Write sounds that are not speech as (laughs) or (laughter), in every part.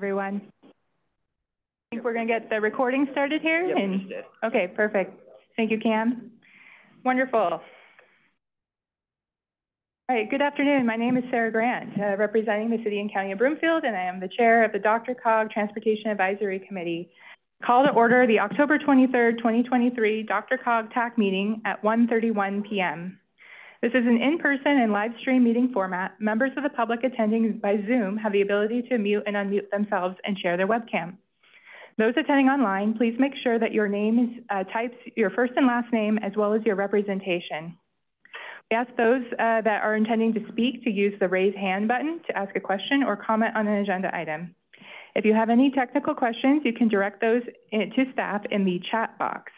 everyone. I think we're going to get the recording started here. Yep, and- Okay, perfect. Thank you, Cam. Wonderful. All right, good afternoon. My name is Sarah Grant, uh, representing the City and County of Broomfield, and I am the Chair of the DRCOG Transportation Advisory Committee. Call to order the October twenty-third, twenty twenty-three DRCOG TAC meeting at 1:31 PM. This is an in-person and live stream meeting format. Members of the public attending by Zoom have the ability to mute and unmute themselves and share their webcam. Those attending online, please make sure that your name is, uh, types your first and last name as well as your representation. We ask those, uh, that are intending to speak to use the raise hand button to ask a question or comment on an agenda item. If you have any technical questions, you can direct those to staff in the chat box.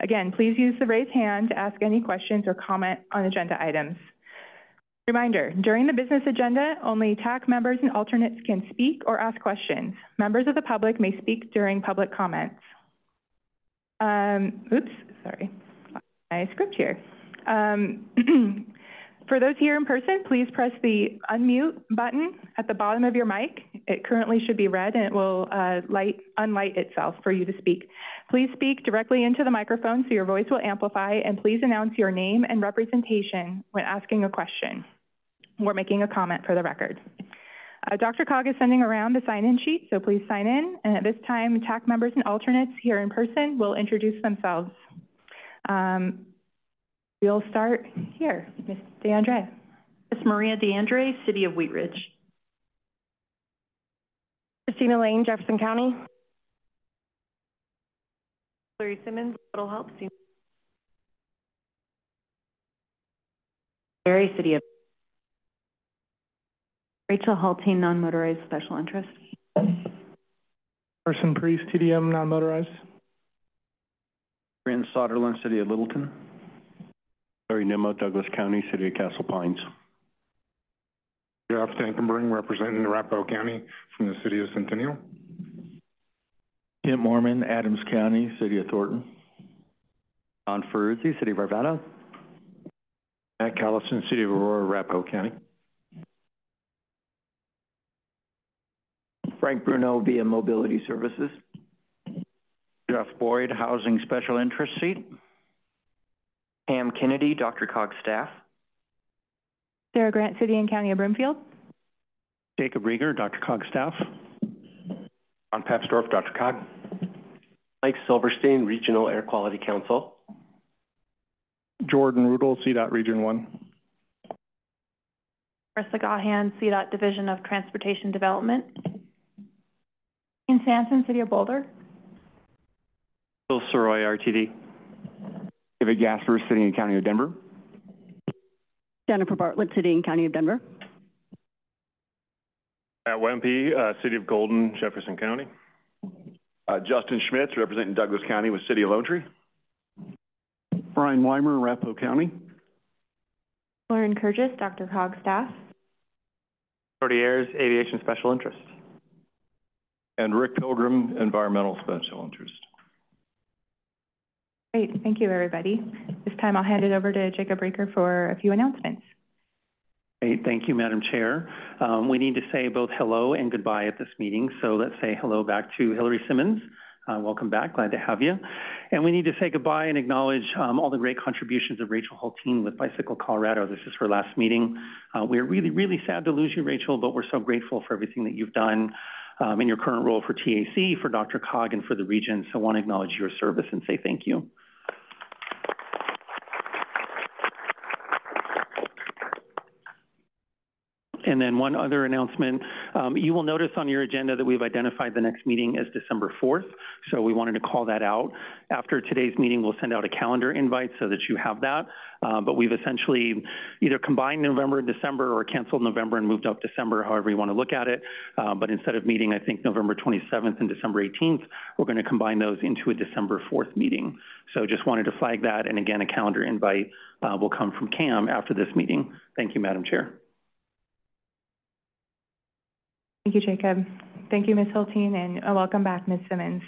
Again, please use the raise hand to ask any questions or comment on agenda items. Reminder, during the business agenda, only TAC members and alternates can speak or ask questions. Members of the public may speak during public comments. Um, oops, sorry, my script here. Um, (clears throat) For those here in person, please press the unmute button at the bottom of your mic. It currently should be red and it will uh, light, unlight itself for you to speak. Please speak directly into the microphone so your voice will amplify and please announce your name and representation when asking a question or making a comment for the record. Uh, DRCOG is sending around the sign-in sheet, so please sign in. And at this time, TAC members and alternates here in person will introduce themselves. Um, we'll start here, Ms. D'Andrea. Ms. Maria D'Andrea, City of Wheat Ridge. Christina Lane, Jefferson County. Hillary Simmons, Little Help, Senior. Barry, City of. Rachel Hulteen, non-motorized special interest. Carson Priest, TDM, non-motorized. Brandon Soderlund, City of Littleton. Larry Nimmo, Douglas County, City of Castle Pines. Jeff Dankenbring, representing Arapahoe County from the city of Centennial. Kent Moorman, Adams County, City of Thornton. Don Feruzzi, City of Arvada. Matt Callison, City of Aurora, Arapahoe County. Frank Bruno via Mobility Services. Jeff Boyd, Housing Special Interest Seat. Pam Kennedy, DRCOG staff. Sarah Grant, City and County of Broomfield. Jacob Riger, Dr. Cog staff. Ron Papsdorf, DRCOG. Mike Silverstein, Regional Air Quality Council. Jordan Rudel, CDOT Region One. Marissa Gaughan, CDOT Division of Transportation Development. In Sampson, City of Boulder. Bill Sirois, RTD. David Gasper, City and County of Denver. Jennifer Bartlett, City and County of Denver. Matt Wempe, uh, City of Golden, Jefferson County. Uh, Justin Schmitz, representing Douglas County with City of Lone Tree. Brian Weimer, Arapahoe County. Lauren Kurgis, Dr. Cogstaff. Cody Ayers, Aviation Special Interest. And Rick Pilgrim, Environmental Special Interest. Great, thank you, everybody. This time I'll hand it over to Jacob Riger for a few announcements. Great, thank you, Madam Chair. Um, we need to say both hello and goodbye at this meeting, so let's say hello back to Hillary Simmons. Uh, welcome back, glad to have you. And we need to say goodbye and acknowledge um, all the great contributions of Rachel Hulteen with Bicycle Colorado. This is her last meeting. Uh, we're really, really sad to lose you, Rachel, but we're so grateful for everything that you've done Um, in your current role for TAC, for DRCOG, and for the region. So I want to acknowledge your service and say thank you. And then one other announcement, um, you will notice on your agenda that we've identified the next meeting as December 4th. So we wanted to call that out. After today's meeting, we'll send out a calendar invite so that you have that. Uh, but we've essentially either combined November and December or canceled November and moved up December, however you want to look at it. Uh, but instead of meeting, I think November 27th and December 18th, we're going to combine those into a December 4th meeting. So just wanted to flag that. And again, a calendar invite uh, will come from CAM after this meeting. Thank you, Madam Chair. Thank you, Jacob. Thank you, Ms. Hulteen, and uh, welcome back, Ms. Simmons.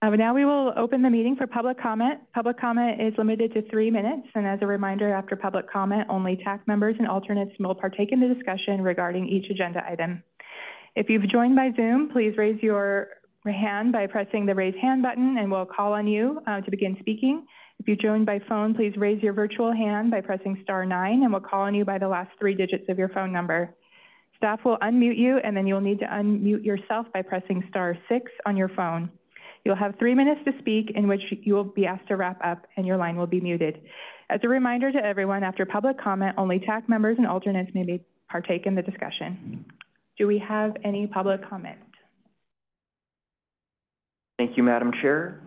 Uh, now we will open the meeting for public comment. Public comment is limited to three minutes, and as a reminder, after public comment, only TAC members and alternates will partake in the discussion regarding each agenda item. If you've joined by Zoom, please raise your hand by pressing the raise hand button and we'll call on you uh, to begin speaking. If you joined by phone, please raise your virtual hand by pressing star nine and we'll call on you by the last three digits of your phone number. Staff will unmute you and then you'll need to unmute yourself by pressing star six on your phone. You'll have three minutes to speak in which you will be asked to wrap up and your line will be muted. As a reminder to everyone, after public comment, only TAC members and alternates may be partake in the discussion. Do we have any public comment? Thank you, Madam Chair.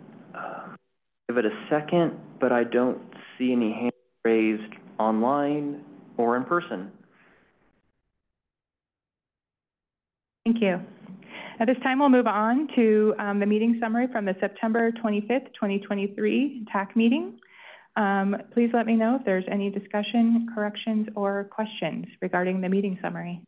Give it a second, but I don't see any hands raised online or in person. Thank you. At this time, we'll move on to um, the meeting summary from the September 25th, 2023 TAC meeting. Um, please let me know if there's any discussion, corrections, or questions regarding the meeting summary.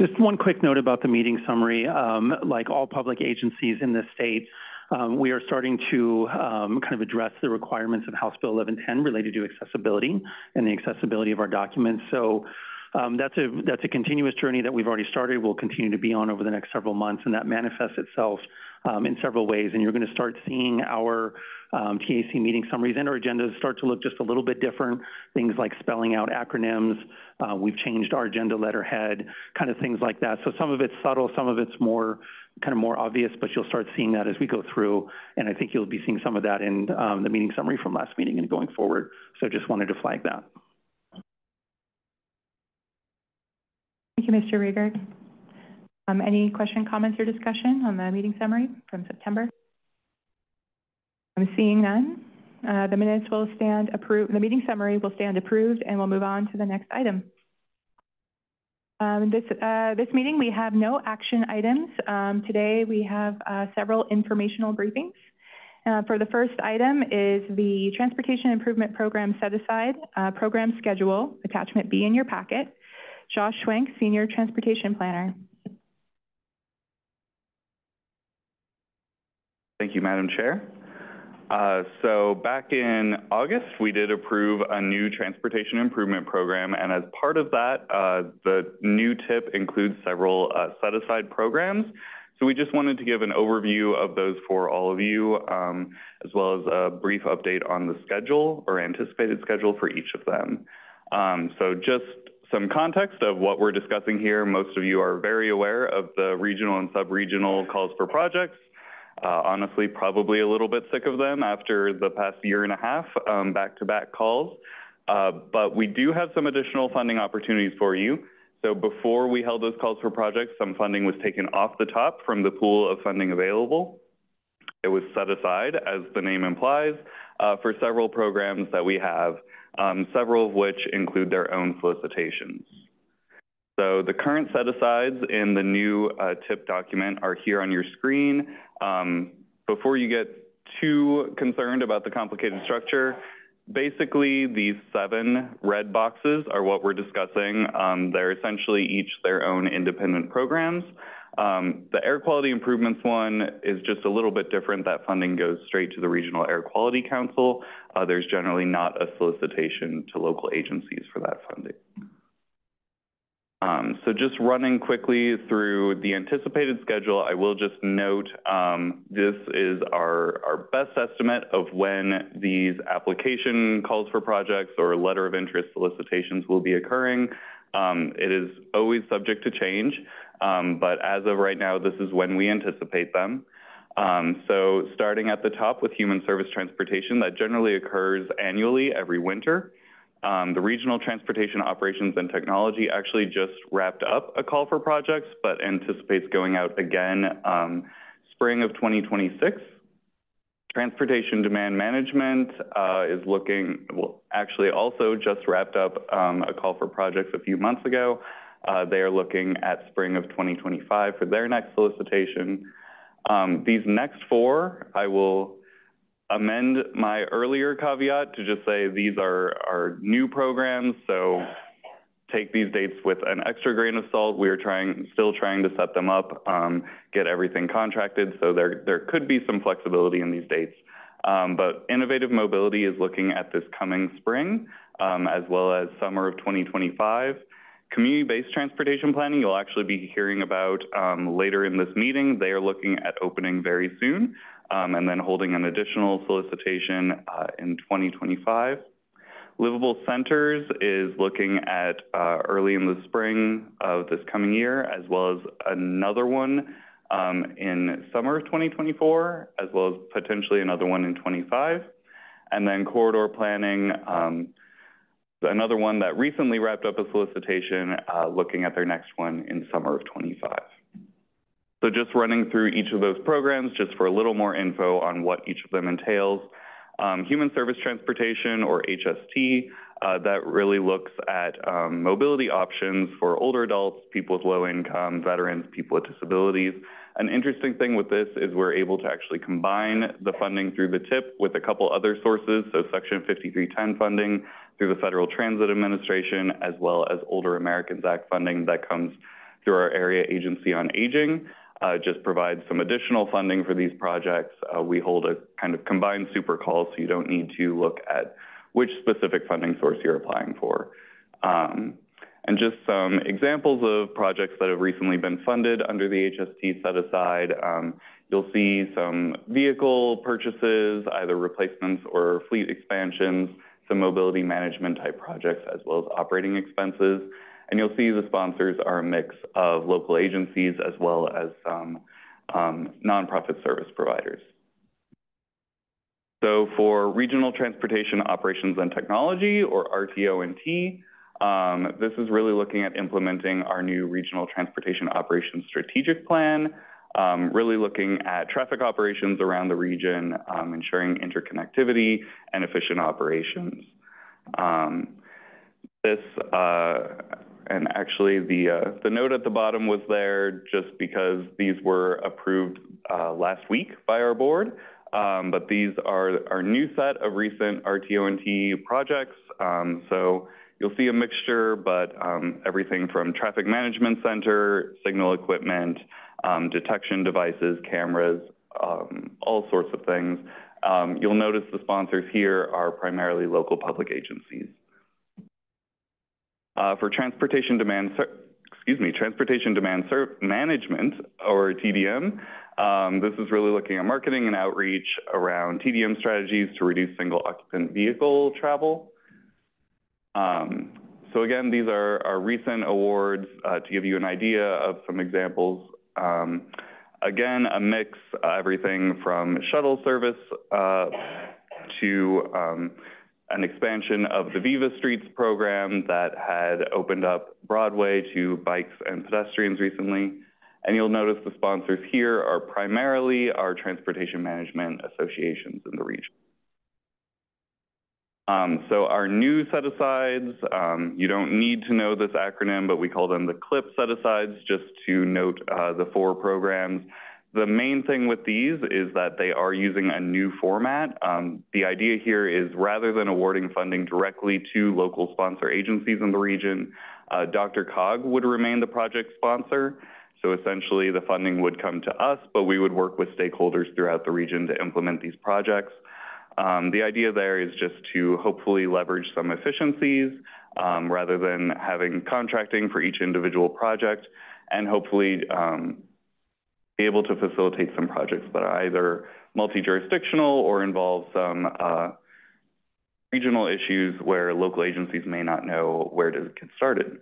Just one quick note about the meeting summary. Um, like all public agencies in the state, um, we are starting to um, kind of address the requirements of House Bill 1110 related to accessibility and the accessibility of our documents. So um, that's a that's a continuous journey that we've already started. We'll continue to be on over the next several months, and that manifests itself um, in several ways. And you're going to start seeing our um, TAC meeting summaries and our agendas start to look just a little bit different. Things like spelling out acronyms. Uh, we've changed our agenda letterhead, kind of things like that. So some of it's subtle, some of it's more kind of more obvious, but you'll start seeing that as we go through. And I think you'll be seeing some of that in um, the meeting summary from last meeting and going forward. So just wanted to flag that. Thank you, Mr. Riger. Um, any question, comments, or discussion on the meeting summary from September? I'm seeing none. Uh, the minutes will stand approved. The meeting summary will stand approved, and we'll move on to the next item. Um, this, uh, this meeting, we have no action items. Um, today, we have uh, several informational briefings. Uh, for the first item is the Transportation Improvement Program Set Aside uh, Program Schedule, attachment B in your packet. Josh Schwenk, Senior Transportation Planner. Thank you, Madam Chair. Uh, so back in August, we did approve a new transportation improvement program, and as part of that, uh, the new TIP includes several uh, set-aside programs. So we just wanted to give an overview of those for all of you, um, as well as a brief update on the schedule or anticipated schedule for each of them. Um, so just some context of what we're discussing here. Most of you are very aware of the regional and sub-regional calls for projects. Uh, honestly, probably a little bit sick of them after the past year and a half, um, back-to-back calls. Uh, but we do have some additional funding opportunities for you. So before we held those calls for projects, some funding was taken off the top from the pool of funding available. It was set aside, as the name implies, uh, for several programs that we have, um, several of which include their own solicitations. So the current set-asides in the new uh, TIP document are here on your screen. Um, before you get too concerned about the complicated structure, basically these seven red boxes are what we're discussing. Um, they're essentially each their own independent programs. Um, the air quality improvements one is just a little bit different. That funding goes straight to the Regional Air Quality Council. Uh, there's generally not a solicitation to local agencies for that funding. Um, so just running quickly through the anticipated schedule, I will just note um, this is our, our best estimate of when these application calls for projects or letter of interest solicitations will be occurring. Um, it is always subject to change, um, but as of right now, this is when we anticipate them. Um, so starting at the top with human service transportation, that generally occurs annually every winter. Um, the Regional Transportation Operations and Technology actually just wrapped up a call for projects, but anticipates going out again um, spring of 2026. Transportation Demand Management uh, is looking, well, actually also just wrapped up um, a call for projects a few months ago. Uh, they are looking at spring of 2025 for their next solicitation. Um, these next four, I will amend my earlier caveat to just say these are, are new programs. So take these dates with an extra grain of salt. We are trying, still trying to set them up, um, get everything contracted, so there, there could be some flexibility in these dates. Um, but Innovative Mobility is looking at this coming spring, um, as well as summer of 2025. Community-based transportation planning, you'll actually be hearing about um, later in this meeting. They are looking at opening very soon, um, and then holding an additional solicitation uh, in 2025. Livable Centers is looking at uh, early in the spring of this coming year, as well as another one um, in summer of 2024, as well as potentially another one in 25. And then corridor planning, um, another one that recently wrapped up a solicitation, uh, looking at their next one in summer of 25. So just running through each of those programs, just for a little more info on what each of them entails. Um, Human Service Transportation, or HST, uh, that really looks at um, mobility options for older adults, people with low income, veterans, people with disabilities. An interesting thing with this is we're able to actually combine the funding through the TIP with a couple other sources, so Section 5310 funding through the Federal Transit Administration, as well as Older Americans Act funding that comes through our Area Agency on Aging. Uh, just provides some additional funding for these projects. Uh, we hold a kind of combined super call, so you don't need to look at which specific funding source you're applying for. Um, and just some examples of projects that have recently been funded under the HST set aside. Um, you'll see some vehicle purchases, either replacements or fleet expansions, some mobility management type projects, as well as operating expenses. And you'll see the sponsors are a mix of local agencies as well as some um, nonprofit service providers. So for Regional Transportation Operations and Technology, or RTO&T, um, this is really looking at implementing our new Regional Transportation Operations Strategic Plan, um, really looking at traffic operations around the region, um, ensuring interconnectivity and efficient operations. Um, this, uh, and actually the, uh, the note at the bottom was there just because these were approved uh, last week by our board. Um, but these are our new set of recent RTO&T projects. Um, so You'll see a mixture, but um, everything from traffic management center, signal equipment, um, detection devices, cameras, um, all sorts of things. Um, you'll notice the sponsors here are primarily local public agencies. Uh, for transportation demand, excuse me, transportation demand management, or TDM, um, this is really looking at marketing and outreach around TDM strategies to reduce single occupant vehicle travel. Um, so again, these are our recent awards uh, to give you an idea of some examples. Um, again, a mix, uh, everything from shuttle service uh, to um, an expansion of the Viva Streets program that had opened up Broadway to bikes and pedestrians recently. And you'll notice the sponsors here are primarily our transportation management associations in the region. Um, so our new set-asides, um, you don't need to know this acronym, but we call them the CLIP set-asides just to note uh, the four programs. The main thing with these is that they are using a new format. Um, the idea here is rather than awarding funding directly to local sponsor agencies in the region, uh, DRCOG would remain the project sponsor. So essentially the funding would come to us, but we would work with stakeholders throughout the region to implement these projects. Um, the idea there is just to hopefully leverage some efficiencies um, rather than having contracting for each individual project and hopefully um, be able to facilitate some projects that are either multi-jurisdictional or involve some uh, regional issues where local agencies may not know where to get started.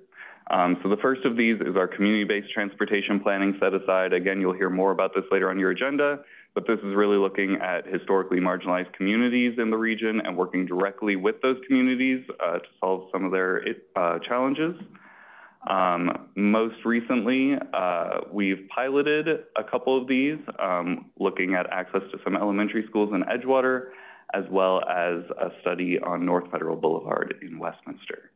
Um, so the first of these is our community-based transportation planning set aside. Again, you'll hear more about this later on your agenda but this is really looking at historically marginalized communities in the region and working directly with those communities uh, to solve some of their uh, challenges. Um, most recently, uh, we've piloted a couple of these, um, looking at access to some elementary schools in Edgewater, as well as a study on North Federal Boulevard in Westminster.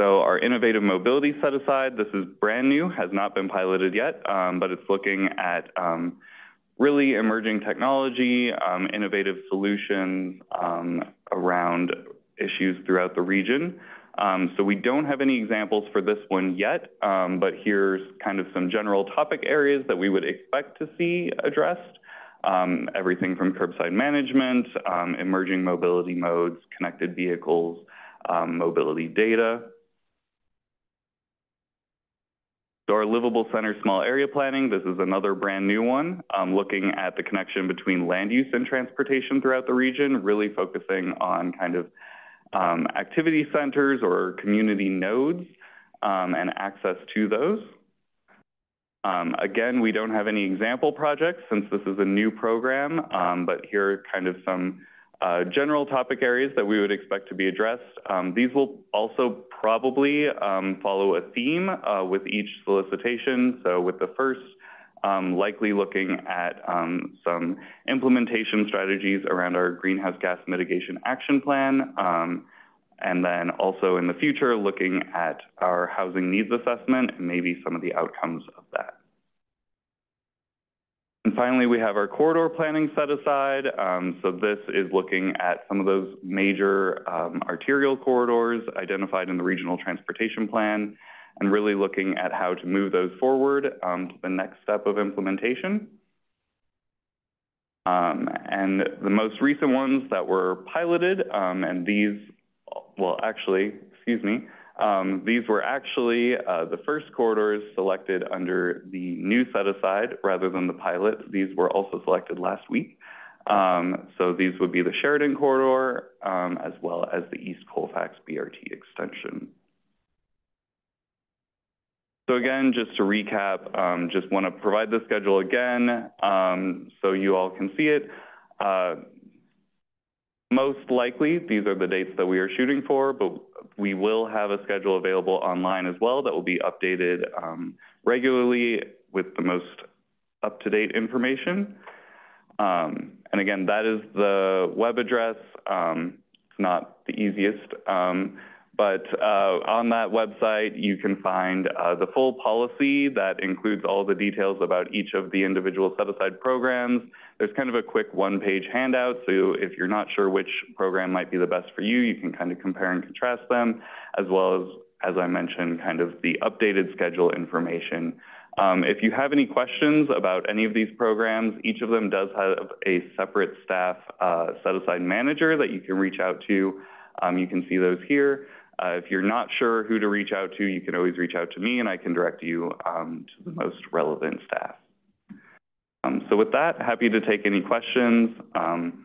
So our innovative mobility set aside, this is brand new, has not been piloted yet, um, but it's looking at um, really emerging technology, um, innovative solutions um, around issues throughout the region. Um, so we don't have any examples for this one yet, um, but here's kind of some general topic areas that we would expect to see addressed. Um, everything from curbside management, um, emerging mobility modes, connected vehicles, um, mobility data. So our livable center small area planning, this is another brand new one, um, looking at the connection between land use and transportation throughout the region, really focusing on kind of um, activity centers or community nodes um, and access to those. Um, again, we don't have any example projects since this is a new program, um, but here are kind of some uh, general topic areas that we would expect to be addressed. Um, these will also probably um, follow a theme uh, with each solicitation. So with the first, um, likely looking at um, some implementation strategies around our greenhouse gas mitigation action plan. Um, and then also in the future, looking at our housing needs assessment and maybe some of the outcomes of that. And finally, we have our corridor planning set aside. Um, so this is looking at some of those major um, arterial corridors identified in the regional transportation plan and really looking at how to move those forward um, to the next step of implementation. Um, and the most recent ones that were piloted, um, and these, well, actually, excuse me, um, these were actually uh, the first corridors selected under the new set aside rather than the pilot. These were also selected last week. Um, so these would be the Sheridan corridor um, as well as the East Colfax BRT extension. So again, just to recap, um, just want to provide the schedule again um, so you all can see it. Uh, most likely, these are the dates that we are shooting for, but we will have a schedule available online as well that will be updated um, regularly with the most up-to-date information. Um, and again, that is the web address. Um, it's not the easiest, um, but uh, on that website, you can find uh, the full policy that includes all the details about each of the individual set-aside programs. There's kind of a quick one-page handout, so if you're not sure which program might be the best for you, you can kind of compare and contrast them, as well as, as I mentioned, kind of the updated schedule information. Um, if you have any questions about any of these programs, each of them does have a separate staff uh, set-aside manager that you can reach out to. Um, you can see those here. Uh, if you're not sure who to reach out to, you can always reach out to me and I can direct you um, to the most relevant staff. Um, so with that, happy to take any questions. Um,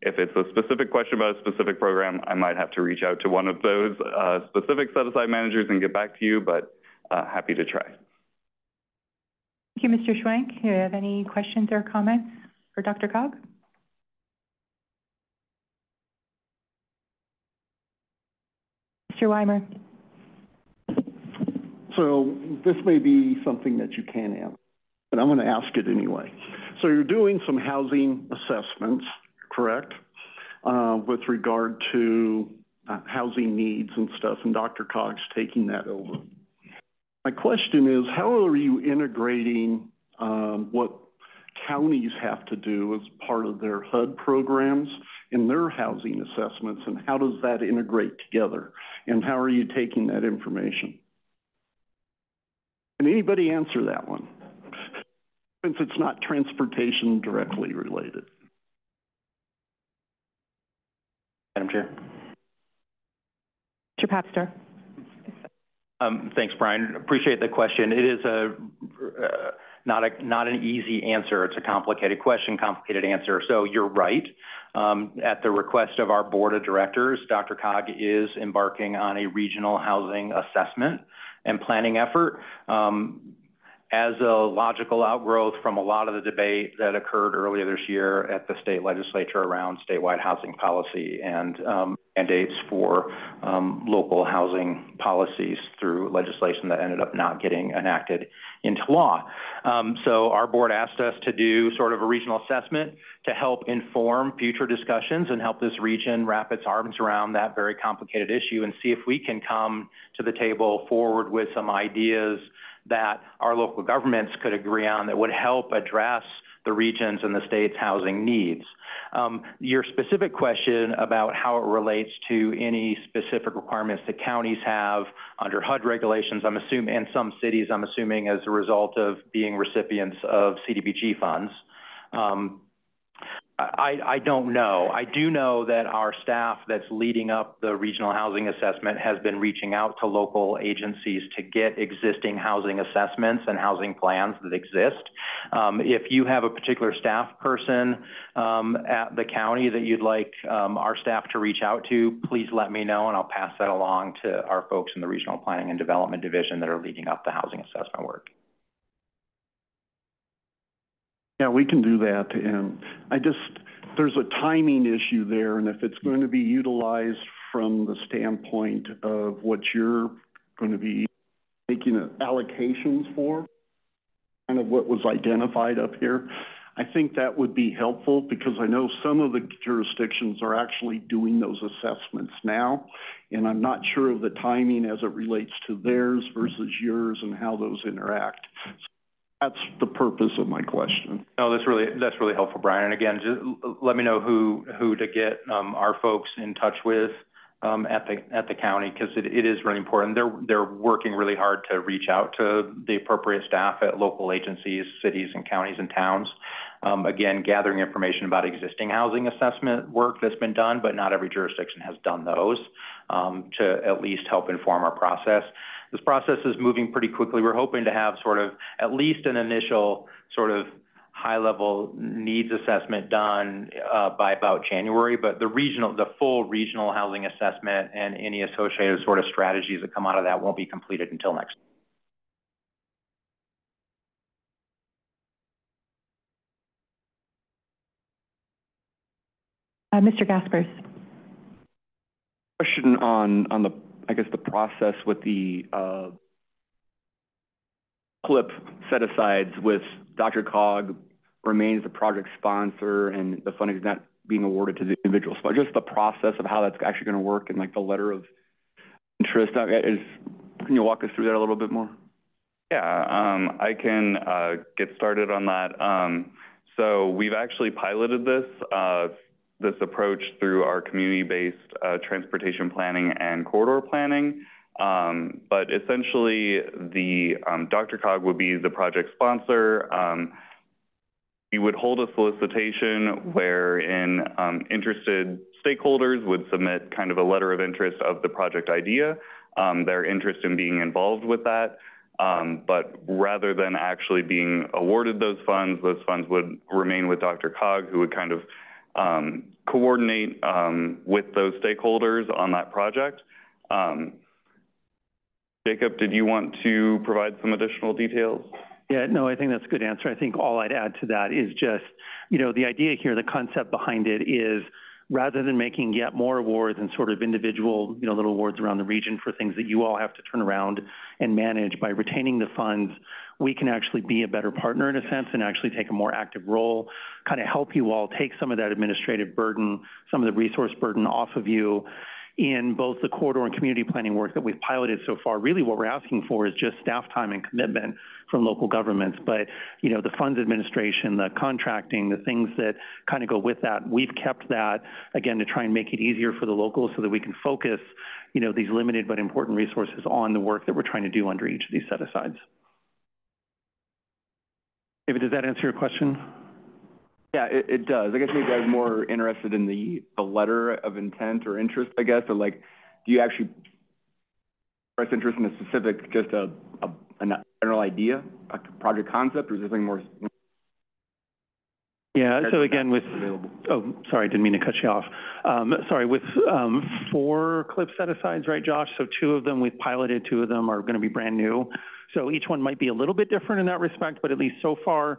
if it's a specific question about a specific program, I might have to reach out to one of those uh, specific set-aside managers and get back to you, but uh, happy to try. Thank you, Mr. Schwenk. Do you have any questions or comments for DRCOG? Mr. Weimer. So this may be something that you can't answer, but I'm going to ask it anyway. So you're doing some housing assessments, correct, uh, with regard to uh, housing needs and stuff, and DRCOG's taking that over. My question is, how are you integrating um, what counties have to do as part of their HUD programs in their housing assessments, and how does that integrate together? And how are you taking that information? Can anybody answer that one? Since it's not transportation directly related. Madam Chair. Mr. Papsdorf. Um, thanks, Brian. Appreciate the question. It is a uh, not a not an easy answer. It's a complicated question, complicated answer. So you're right. Um, at the request of our board of directors, DRCOG is embarking on a regional housing assessment and planning effort. Um, as a logical outgrowth from a lot of the debate that occurred earlier this year at the state legislature around statewide housing policy and um, mandates for um, local housing policies through legislation that ended up not getting enacted into law. Um, so our board asked us to do sort of a regional assessment to help inform future discussions and help this region wrap its arms around that very complicated issue and see if we can come to the table forward with some ideas that our local governments could agree on that would help address the regions and the state's housing needs. Um, your specific question about how it relates to any specific requirements that counties have under HUD regulations, I'm assuming, and some cities, I'm assuming as a result of being recipients of CDBG funds. Um, I, I don't know. I do know that our staff that's leading up the regional housing assessment has been reaching out to local agencies to get existing housing assessments and housing plans that exist. Um, if you have a particular staff person um, at the county that you'd like um, our staff to reach out to, please let me know and I'll pass that along to our folks in the Regional Planning and Development Division that are leading up the housing assessment work. Yeah, we can do that, and I just, there's a timing issue there, and if it's going to be utilized from the standpoint of what you're going to be making allocations for, kind of what was identified up here, I think that would be helpful because I know some of the jurisdictions are actually doing those assessments now, and I'm not sure of the timing as it relates to theirs versus yours and how those interact. That's the purpose of my question. No, that's really, that's really helpful, Brian. And again, just let me know who, who to get, um, our folks in touch with, um, at the, at the county, because it, it is really important. They're, they're working really hard to reach out to the appropriate staff at local agencies, cities and counties and towns. Um, again, gathering information about existing housing assessment work that's been done, but not every jurisdiction has done those, um, to at least help inform our process. This process is moving pretty quickly. We're hoping to have sort of at least an initial sort of high-level needs assessment done uh, by about January, but the regional, the full regional housing assessment and any associated sort of strategies that come out of that won't be completed until next. Uh, Mr. Gaspers. Question on, on the I guess, the process with the uh, CLIP set-asides with DRCOG remains the project sponsor and the funding is not being awarded to the individual But Just the process of how that's actually going to work and like the letter of interest. Uh, is, can you walk us through that a little bit more? Yeah, um, I can uh, get started on that. Um, so we've actually piloted this uh, this approach through our community-based uh, transportation planning and corridor planning. Um, but essentially, the um, DRCOG would be the project sponsor. Um, we would hold a solicitation wherein um, interested stakeholders would submit kind of a letter of interest of the project idea, um, their interest in being involved with that. Um, but rather than actually being awarded those funds, those funds would remain with DRCOG, who would kind of um, coordinate um, with those stakeholders on that project. Um, Jacob, did you want to provide some additional details? Yeah, no, I think that's a good answer. I think all I'd add to that is just, you know, the idea here, the concept behind it is rather than making yet more awards and sort of individual, you know, little awards around the region for things that you all have to turn around and manage by retaining the funds, we can actually be a better partner in a sense and actually take a more active role, kind of help you all take some of that administrative burden, some of the resource burden off of you in both the corridor and community planning work that we've piloted so far. Really what we're asking for is just staff time and commitment from local governments. But, you know, the funds administration, the contracting, the things that kind of go with that, we've kept that, again, to try and make it easier for the locals so that we can focus, you know, these limited but important resources on the work that we're trying to do under each of these set-asides. David, does that answer your question? Yeah, it, it does. I guess maybe I was more interested in the, the letter of intent or interest, I guess, or like, do you actually express interest in a specific, just a, a, general idea, a project concept, or is there something more? Yeah, so again, with, oh, sorry, didn't mean to cut you off. Um, sorry, with um, four CLIP set-asides, right, Josh? So two of them we've piloted, two of them are going to be brand new. So each one might be a little bit different in that respect, but at least so far,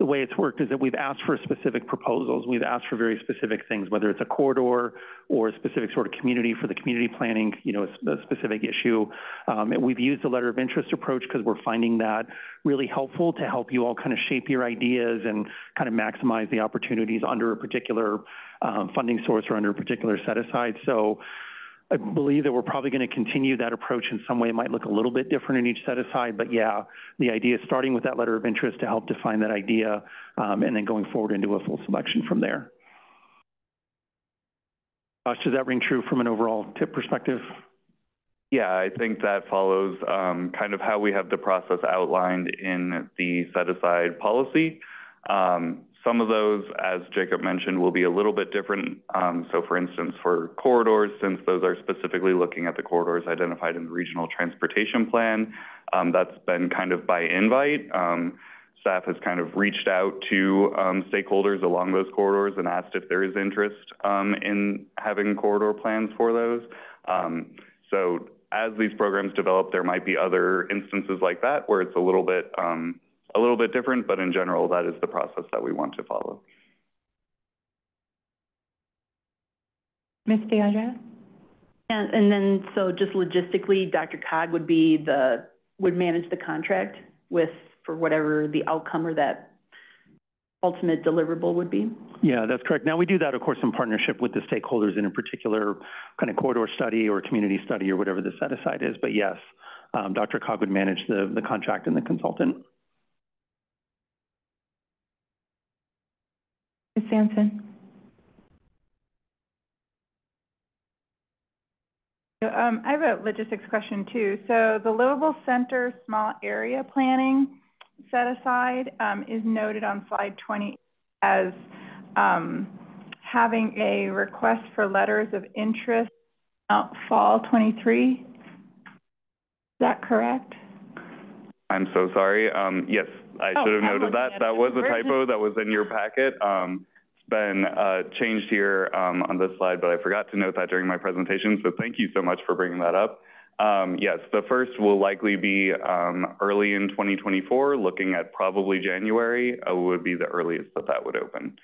the way it's worked is that we've asked for specific proposals. We've asked for very specific things, whether it's a corridor or a specific sort of community for the community planning, you know, a, a specific issue. Um, we've used a letter of interest approach because we're finding that really helpful to help you all kind of shape your ideas and kind of maximize the opportunities under a particular um, funding source or under a particular set aside. So I believe that we're probably going to continue that approach in some way. It might look a little bit different in each set aside, but yeah, the idea is starting with that letter of interest to help define that idea um, and then going forward into a full selection from there. Does that ring true from an overall tip perspective? Yeah, I think that follows um, kind of how we have the process outlined in the set-aside policy. Um, some of those, as Jacob mentioned, will be a little bit different. Um, so for instance, for corridors, since those are specifically looking at the corridors identified in the regional transportation plan, um, that's been kind of by invite. Um, staff has kind of reached out to um, stakeholders along those corridors and asked if there is interest um, in having corridor plans for those. Um, so as these programs develop, there might be other instances like that where it's a little bit um, a little bit different, but in general, that is the process that we want to follow. Ms. D'Andrea? And, and then, so just logistically, DRCOG would be the, would manage the contract with, for whatever the outcome or that ultimate deliverable would be? Yeah, that's correct. Now, we do that, of course, in partnership with the stakeholders in a particular kind of corridor study or community study or whatever the set-aside is. But yes, um, DRCOG would manage the, the contract and the consultant. Ms. Sampson? Um, I have a logistics question too. So the Livable Center small area planning set aside um, is noted on slide 20 as um, having a request for letters of interest out fall 23. Is that correct? I'm so sorry. Um, yes, I Oh, should have I'm noted looking that. at That was a Where's typo that was in your packet. Um, it's been, uh, changed here, um, on this slide, but I forgot to note that during my presentation, so thank you so much for bringing that up. Um, yes, the first will likely be, um, early in twenty twenty-four, looking at probably January, uh, would be the earliest that that would open.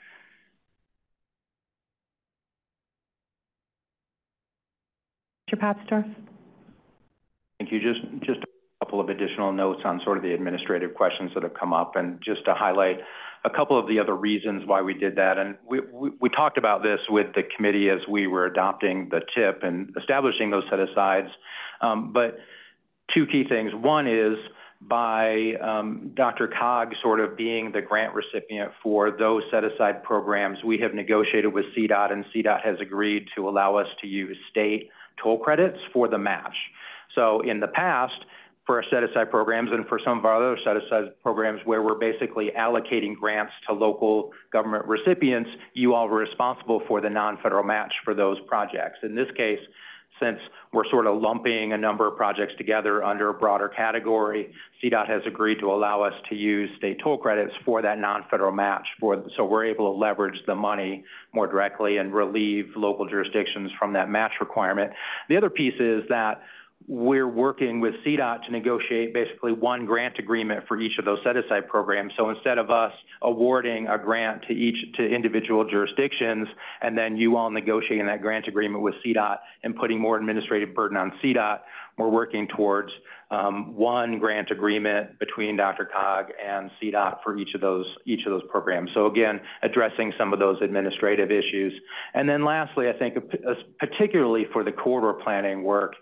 Mr. Papsdorf? Thank you. Just, just a couple of additional notes on sort of the administrative questions that have come up, and just to highlight a couple of the other reasons why we did that. And we, we, we talked about this with the committee as we were adopting the TIP and establishing those set-asides. Um, but two key things. One is by um, DRCOG sort of being the grant recipient for those set-aside programs, we have negotiated with CDOT, and CDOT has agreed to allow us to use state toll credits for the match. So in the past, for our set-aside programs and for some of our other set-aside programs where we're basically allocating grants to local government recipients, you all were responsible for the non-federal match for those projects. In this case, since we're sort of lumping a number of projects together under a broader category, CDOT has agreed to allow us to use state toll credits for that non-federal match. For, so we're able to leverage the money more directly and relieve local jurisdictions from that match requirement. The other piece is that we're working with CDOT to negotiate basically one grant agreement for each of those set-aside programs. So instead of us awarding a grant to each, to individual jurisdictions, and then you all negotiating that grant agreement with CDOT and putting more administrative burden on CDOT, we're working towards um, one grant agreement between DRCOG and CDOT for each of those, each of those programs. So again, addressing some of those administrative issues. And then lastly, I think uh, particularly for the corridor planning work,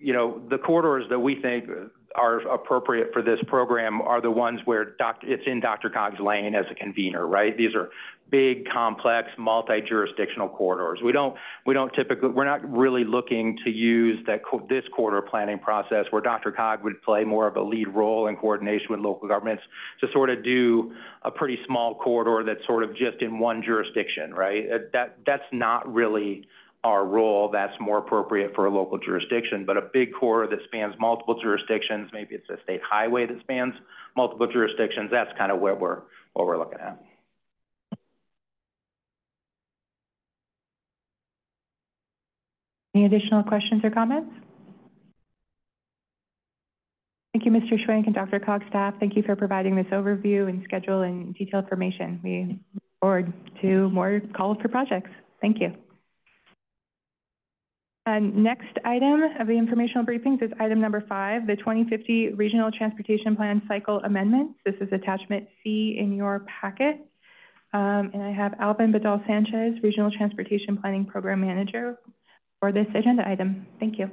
you know, the corridors that we think are appropriate for this program are the ones where doc, it's in DRCOG's lane as a convener, right? These are big, complex, multi-jurisdictional corridors. We don't, we don't typically, we're not really looking to use that this corridor planning process where DRCOG would play more of a lead role in coordination with local governments to sort of do a pretty small corridor that's sort of just in one jurisdiction, right? That, that's not really our role, that's more appropriate for a local jurisdiction. But a big corridor that spans multiple jurisdictions, maybe it's a state highway that spans multiple jurisdictions, that's kind of where we're, what we're looking at. Any additional questions or comments? Thank you, Mr. Schwenk and DRCOG staff. Thank you for providing this overview and schedule and detailed information. We look forward to more calls for projects. Thank you. Uh, next item of the informational briefings is item number five, the 2050 Regional Transportation Plan Cycle Amendments. This is attachment C in your packet. Um, and I have Alvin Badal Sanchez, Regional Transportation Planning Program Manager, for this agenda item. Thank you.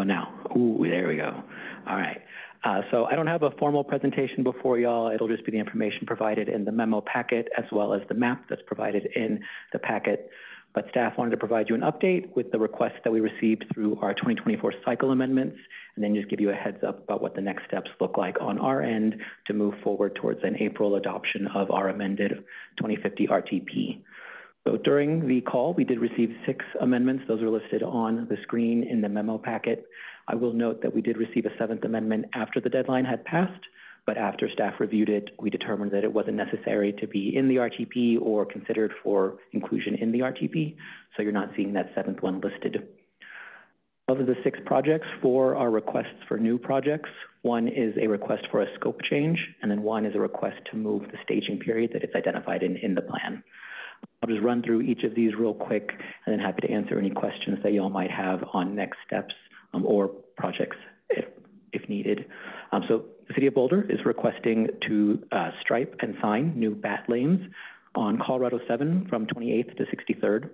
Well, now, ooh, there we go. All right. Uh, so I don't have a formal presentation before y'all. It'll just be the information provided in the memo packet as well as the map that's provided in the packet. But staff wanted to provide you an update with the requests that we received through our 2024 cycle amendments, and then just give you a heads up about what the next steps look like on our end to move forward towards an April adoption of our amended 2050 RTP. So during the call, we did receive six amendments. Those are listed on the screen in the memo packet. I will note that we did receive a seventh amendment after the deadline had passed, but after staff reviewed it, we determined that it wasn't necessary to be in the RTP or considered for inclusion in the RTP, so you're not seeing that seventh one listed. Of the six projects, four are requests for new projects. One is a request for a scope change, and then one is a request to move the staging period that is identified in, in the plan. I'll just run through each of these real quick and then happy to answer any questions that y'all might have on next steps um, or projects if, if needed. Um, so the City of Boulder is requesting to uh, stripe and sign new bat lanes on Colorado 7 from 28th to 63rd.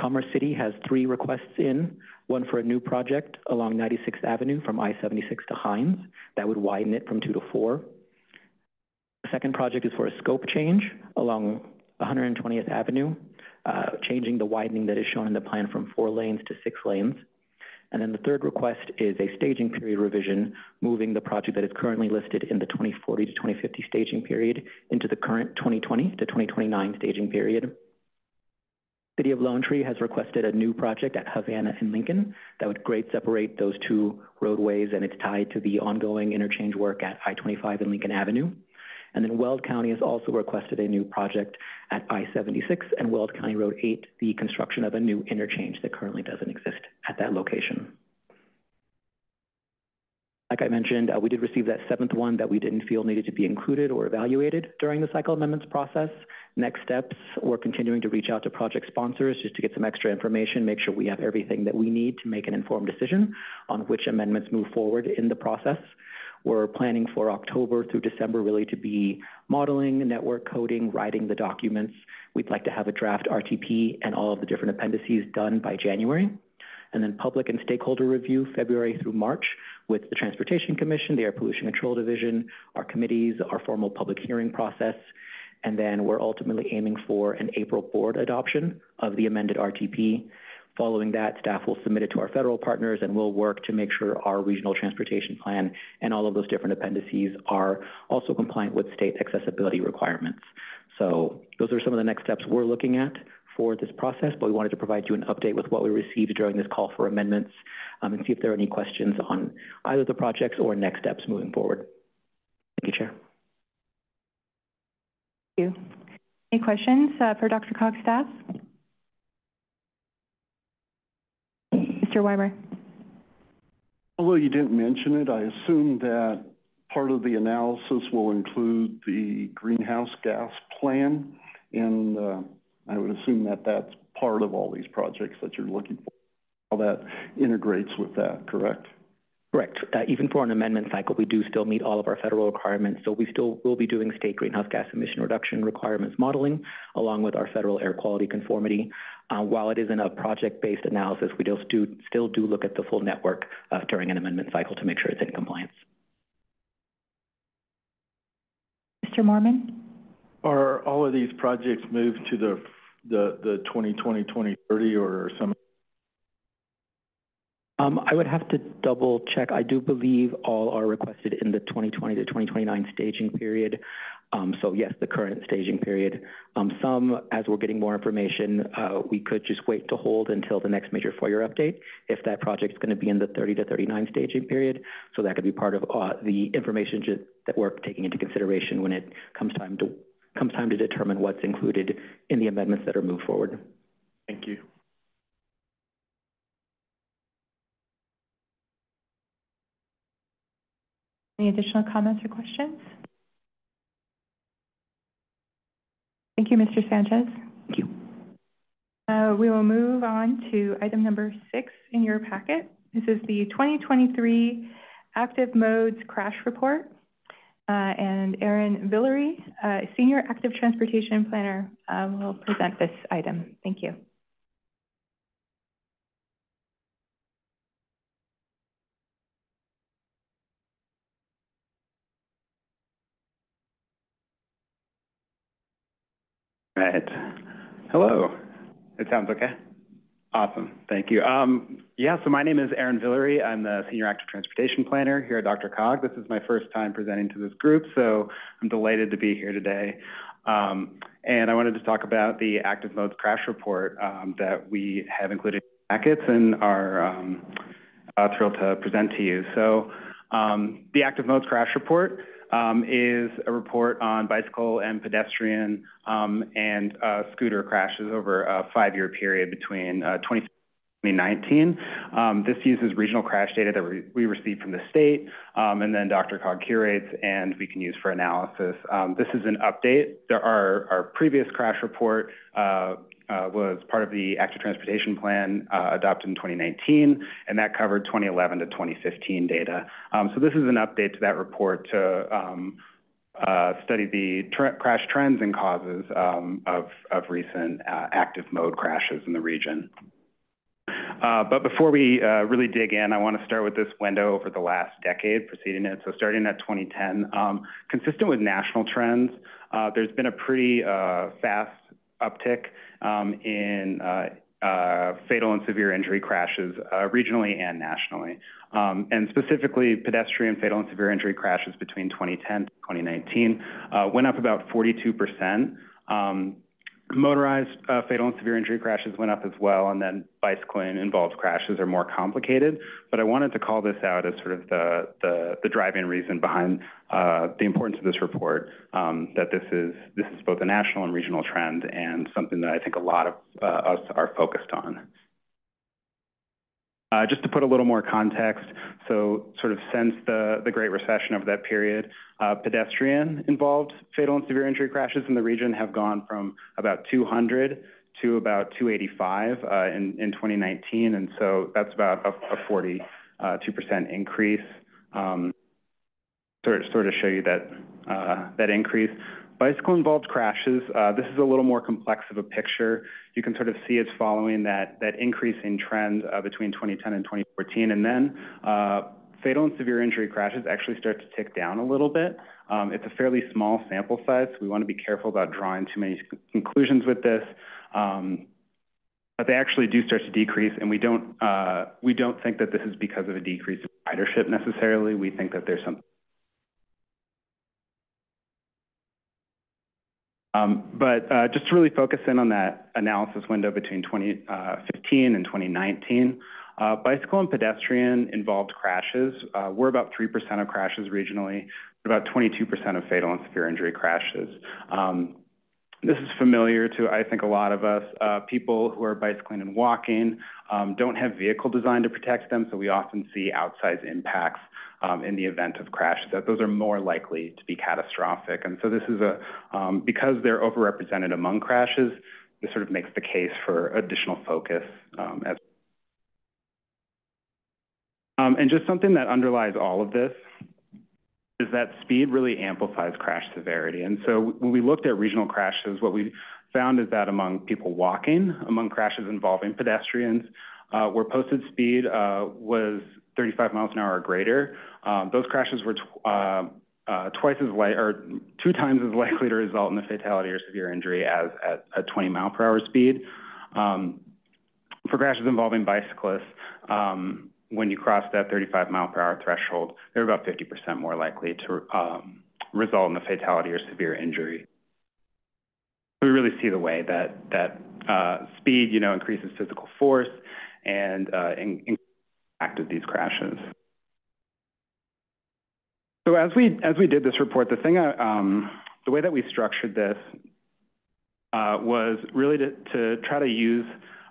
Commerce City has three requests in, one for a new project along 96th Avenue from I-76 to Hines. That would widen it from two to four. The second project is for a scope change along 120th Avenue, uh, changing the widening that is shown in the plan from four lanes to six lanes. And then the third request is a staging period revision, moving the project that is currently listed in the 2040 to 2050 staging period into the current 2020 to 2029 staging period. City of Lone Tree has requested a new project at Havana and Lincoln that would grade separate those two roadways, and it's tied to the ongoing interchange work at I-25 and Lincoln Avenue. And then Weld County has also requested a new project at I-76 and Weld County Road 8, the construction of a new interchange that currently doesn't exist at that location. Like I mentioned, uh, we did receive that seventh one that we didn't feel needed to be included or evaluated during the cycle amendments process. Next steps, we're continuing to reach out to project sponsors just to get some extra information, make sure we have everything that we need to make an informed decision on which amendments move forward in the process. We're planning for October through December really to be modeling, network coding, writing the documents. We'd like to have a draft RTP and all of the different appendices done by January. And then public and stakeholder review February through March with the Transportation Commission, the Air Pollution Control Division, our committees, our formal public hearing process. And then we're ultimately aiming for an April board adoption of the amended RTP. Following that, staff will submit it to our federal partners and we'll work to make sure our regional transportation plan and all of those different appendices are also compliant with state accessibility requirements. So those are some of the next steps we're looking at for this process, but we wanted to provide you an update with what we received during this call for amendments um, and see if there are any questions on either the projects or next steps moving forward. Thank you, Chair. Thank you. Any questions uh, for DRCOG staff? Mr. Weimer. Although you didn't mention it, I assume that part of the analysis will include the greenhouse gas plan, and uh, I would assume that that's part of all these projects that you're looking for, how that integrates with that, correct? Correct. Uh, even for an amendment cycle, we do still meet all of our federal requirements. So we still will be doing state greenhouse gas emission reduction requirements modeling, along with our federal air quality conformity. Uh, while it isn't a project-based analysis, we just do, still do look at the full network uh, during an amendment cycle to make sure it's in compliance. Mr. Moorman? Are all of these projects moved to the the the 2020 2030 or some um, I would have to double check. I do believe all are requested in the 2020 to 2029 staging period. Um, so yes, the current staging period. Um, some, as we're getting more information, uh, we could just wait to hold until the next major four-year update if that project is going to be in the 30 to 39 staging period. So that could be part of uh, the information that we're taking into consideration when it comes time to comes time to determine what's included in the amendments that are moved forward. Thank you. Any additional comments or questions? Thank you, Mr. Sanchez. Thank you. Uh, we will move on to item number six in your packet. This is the 2023 Active Modes Crash Report. Uh, and Aaron Villery, uh, Senior Active Transportation Planner, uh, will present this item. Thank you. Right. Hello. It sounds okay? Awesome. Thank you. Um, yeah, so my name is Aaron Villery. I'm the Senior Active Transportation Planner here at DRCOG. This is my first time presenting to this group, so I'm delighted to be here today. Um, and I wanted to talk about the Active Modes Crash Report um, that we have included in packets and are um, uh, thrilled to present to you. So um, the Active Modes Crash Report um, is a report on bicycle and pedestrian um, and uh, scooter crashes over a five-year period between uh, 2019. Um, this uses regional crash data that we, we received from the state, um, and then DRCOG curates, and we can use for analysis. Um, this is an update. There are our previous crash report uh, uh, was part of the Active Transportation Plan uh, adopted in 2019, and that covered 2011 to 2015 data. Um, so this is an update to that report to um, uh, study the tra crash trends and causes um, of, of recent uh, active mode crashes in the region. Uh, but before we uh, really dig in, I want to start with this window over the last decade preceding it. So starting at 2010, um, consistent with national trends, uh, there's been a pretty uh, fast uptick in uh, uh, fatal and severe injury crashes uh, regionally and nationally. Um, and specifically, pedestrian fatal and severe injury crashes between 2010 and 2019 uh, went up about 42%. Um, Motorized uh, fatal and severe injury crashes went up as well, and then bicycling involved crashes are more complicated. But I wanted to call this out as sort of the, the, the driving reason behind uh, the importance of this report, um, that this is, this is both a national and regional trend and something that I think a lot of uh, us are focused on. Uh, just to put a little more context, so sort of since the, the Great Recession of that period, uh, pedestrian involved fatal and severe injury crashes in the region have gone from about 200 to about 285 uh, in, in 2019. And so that's about a, a 42% uh, increase. Um, sort, sort of show you that, uh, that increase. Bicycle-involved crashes, uh, this is a little more complex of a picture. You can sort of see it's following that, that increasing trend uh, between 2010 and 2014. And then fatal and severe injury crashes actually start to tick down a little bit. Um, it's a fairly small sample size, so we want to be careful about drawing too many conclusions with this. Um, but they actually do start to decrease, and we don't, we don't think that this is because of a decrease in ridership necessarily. We think that there's something Um, but uh, just to really focus in on that analysis window between 2015 uh, and 2019, uh, bicycle and pedestrian involved crashes uh, were about 3% of crashes regionally, about 22% of fatal and severe injury crashes. Um, this is familiar to, I think, a lot of us. Uh, people who are bicycling and walking um, don't have vehicle design to protect them, so we often see outsized impacts um, in the event of crashes, that those are more likely to be catastrophic. And so this is a, um, because they're overrepresented among crashes, this sort of makes the case for additional focus um, as um, and just something that underlies all of this is that speed really amplifies crash severity. And so when we looked at regional crashes, what we found is that among people walking, among crashes involving pedestrians, uh, where posted speed uh, was 35 miles an hour or greater, um, those crashes were tw uh, uh, twice as light or two times as likely to result in a fatality or severe injury as at a 20 mile per hour speed. Um, for crashes involving bicyclists, um, when you cross that 35 mile per hour threshold, they're about 50% more likely to um, result in a fatality or severe injury. We really see the way that that uh, speed, you know, increases physical force and uh, in, in impact of these crashes. So as we as we did this report, the thing I, um, the way that we structured this uh, was really to, to try to use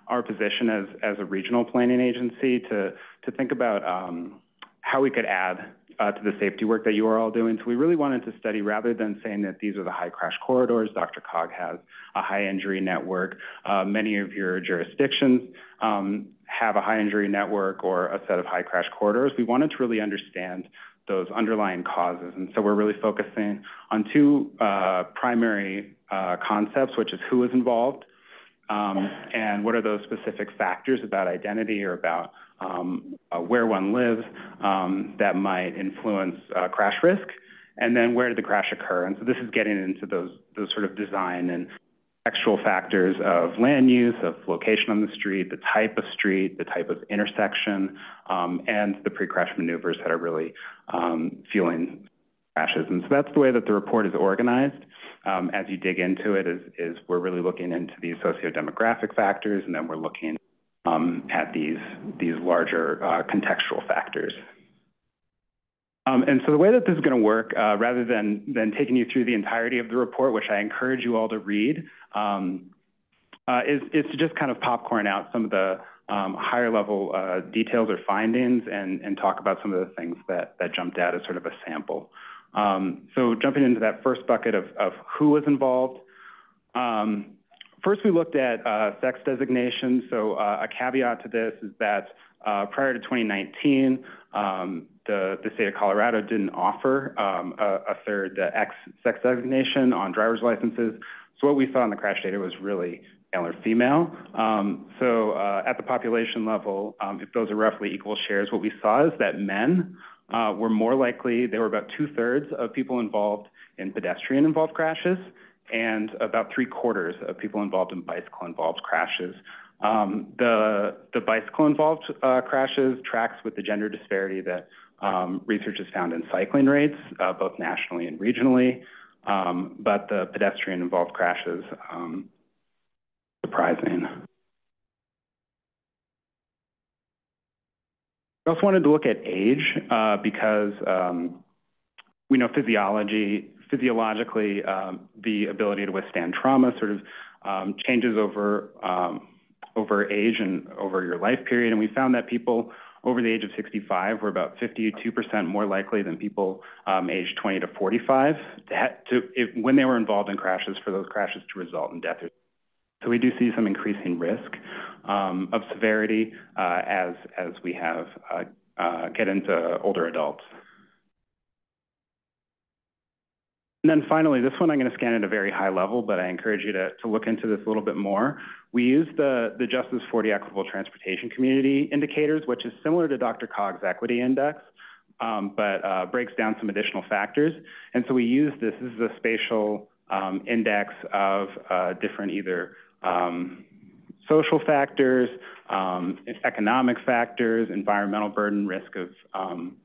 our position as as a regional planning agency to to think about um, how we could add uh, to the safety work that you are all doing. So we really wanted to study, rather than saying that these are the high crash corridors, DRCOG has a high injury network. Uh, many of your jurisdictions um, have a high injury network or a set of high crash corridors. We wanted to really understand those underlying causes. And so we're really focusing on two uh, primary uh, concepts, which is who is involved um, and what are those specific factors about identity or about um, uh, where one lives um, that might influence uh, crash risk, and then where did the crash occur? And so this is getting into those those sort of design and contextual factors of land use, of location on the street, the type of street, the type of intersection, um, and the pre-crash maneuvers that are really um, fueling crashes. And so that's the way that the report is organized. Um, as you dig into it, is, is we're really looking into these socio-demographic factors, and then we're looking at these, these larger uh, contextual factors. Um, and so the way that this is going to work, uh, rather than, than taking you through the entirety of the report, which I encourage you all to read, um, uh, is, to just kind of popcorn out some of the um, higher level uh, details or findings and, and talk about some of the things that, that jumped out as sort of a sample. Um, so jumping into that first bucket of, of who was involved, um, first we looked at uh, sex designation. So uh, a caveat to this is that uh, prior to 2019, um, the, the state of Colorado didn't offer um, a, a, third the X sex designation on driver's licenses. So what we saw in the crash data was really male or female. Um, so uh, at the population level, um, if those are roughly equal shares, what we saw is that men uh, were more likely, they were about two-thirds of people involved in pedestrian-involved crashes, and about three-quarters of people involved in bicycle-involved crashes. Um, the, the bicycle-involved uh, crashes tracks with the gender disparity that um, research has found in cycling rates, uh, both nationally and regionally. Um, but the pedestrian-involved crashes, um, surprising. I also wanted to look at age uh, because um, we know physiology, physiologically, um, the ability to withstand trauma sort of um, changes over um, over age and over your life period. And we found that people over the age of 65 were about 52% more likely than people um, aged 20 to 45 to, to if, when they were involved in crashes for those crashes to result in death. So we do see some increasing risk um, of severity uh, as as we have uh, uh, get into older adults. And then finally, this one I'm going to scan at a very high level, but I encourage you to, to look into this a little bit more. We use the, the Justice 40 Equitable Transportation Community indicators, which is similar to DRCOG's equity index, um, but uh, breaks down some additional factors. And so we use this, this is a spatial um, index of uh, different either um, social factors, um, economic factors, environmental burden, risk of, um,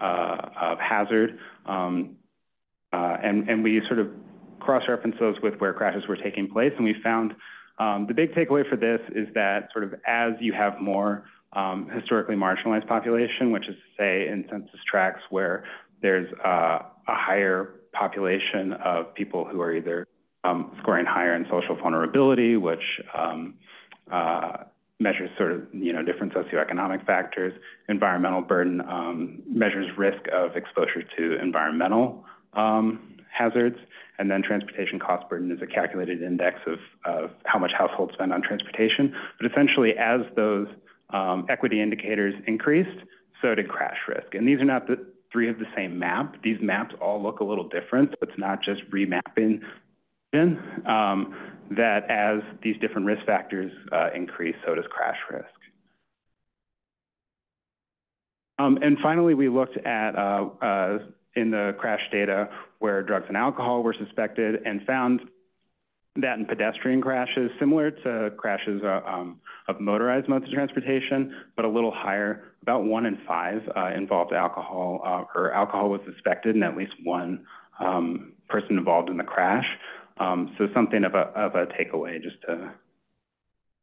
uh, of hazard, um, and, and we sort of cross-reference those with where crashes were taking place, and we found um, the big takeaway for this is that sort of as you have more um, historically marginalized population, which is to say in census tracts where there's uh, a higher population of people who are either um, scoring higher in social vulnerability, which um, uh, measures sort of, you know, different socioeconomic factors. Environmental burden um, measures risk of exposure to environmental um, hazards. And then transportation cost burden is a calculated index of, of how much households spend on transportation. But essentially, as those um, equity indicators increased, so did crash risk. And these are not the three of the same map. These maps all look a little different. So it's not just remapping um, that as these different risk factors uh, increase, so does crash risk. Um, and finally, we looked at uh, uh, in the crash data where drugs and alcohol were suspected and found that in pedestrian crashes, similar to crashes uh, um, of motorized modes of transportation, but a little higher, about one in five uh, involved alcohol uh, or alcohol was suspected in at least one um, person involved in the crash. Um, so something of a, of a takeaway just to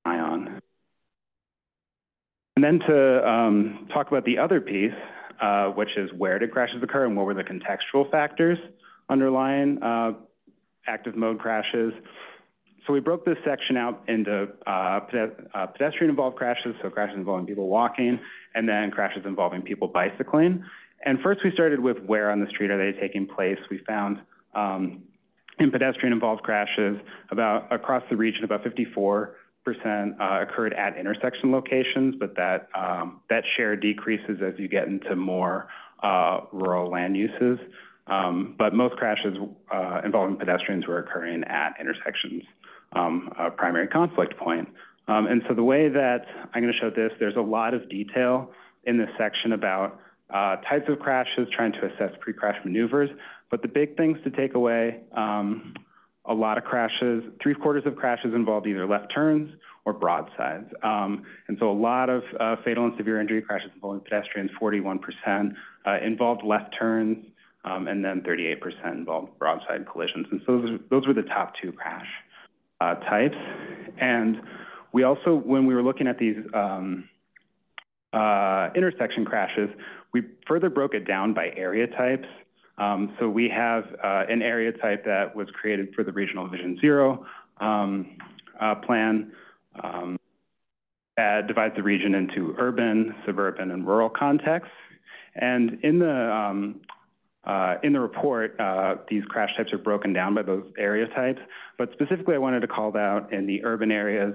eye on. And then to um, talk about the other piece, uh, which is where did crashes occur and what were the contextual factors underlying uh, active mode crashes. So we broke this section out into uh, uh pedestrian-involved crashes, so crashes involving people walking, and then crashes involving people bicycling. And first we started with where on the street are they taking place. We found um, in pedestrian-involved crashes, about across the region, about 54 percent uh, occurred at intersection locations, but that um, that share decreases as you get into more uh, rural land uses. Um, but most crashes uh, involving pedestrians were occurring at intersections, um, a primary conflict point. Um, and so the way that I'm going to show this, there's a lot of detail in this section about uh, types of crashes, trying to assess pre-crash maneuvers. But the big things to take away, um, a lot of crashes, three quarters of crashes involved either left turns or broadsides. Um, and so a lot of uh, fatal and severe injury crashes involving pedestrians, 41%, uh, involved left turns, um, and then 38% involved broadside collisions. And so those, those were the top two crash uh, types. And we also, when we were looking at these um, uh, intersection crashes, we further broke it down by area types. Um, so we have uh, an area type that was created for the Regional Vision Zero um, uh, plan um, that divides the region into urban, suburban, and rural contexts. And in the um, uh, in the report, uh, these crash types are broken down by those area types, but specifically I wanted to call out in the urban areas,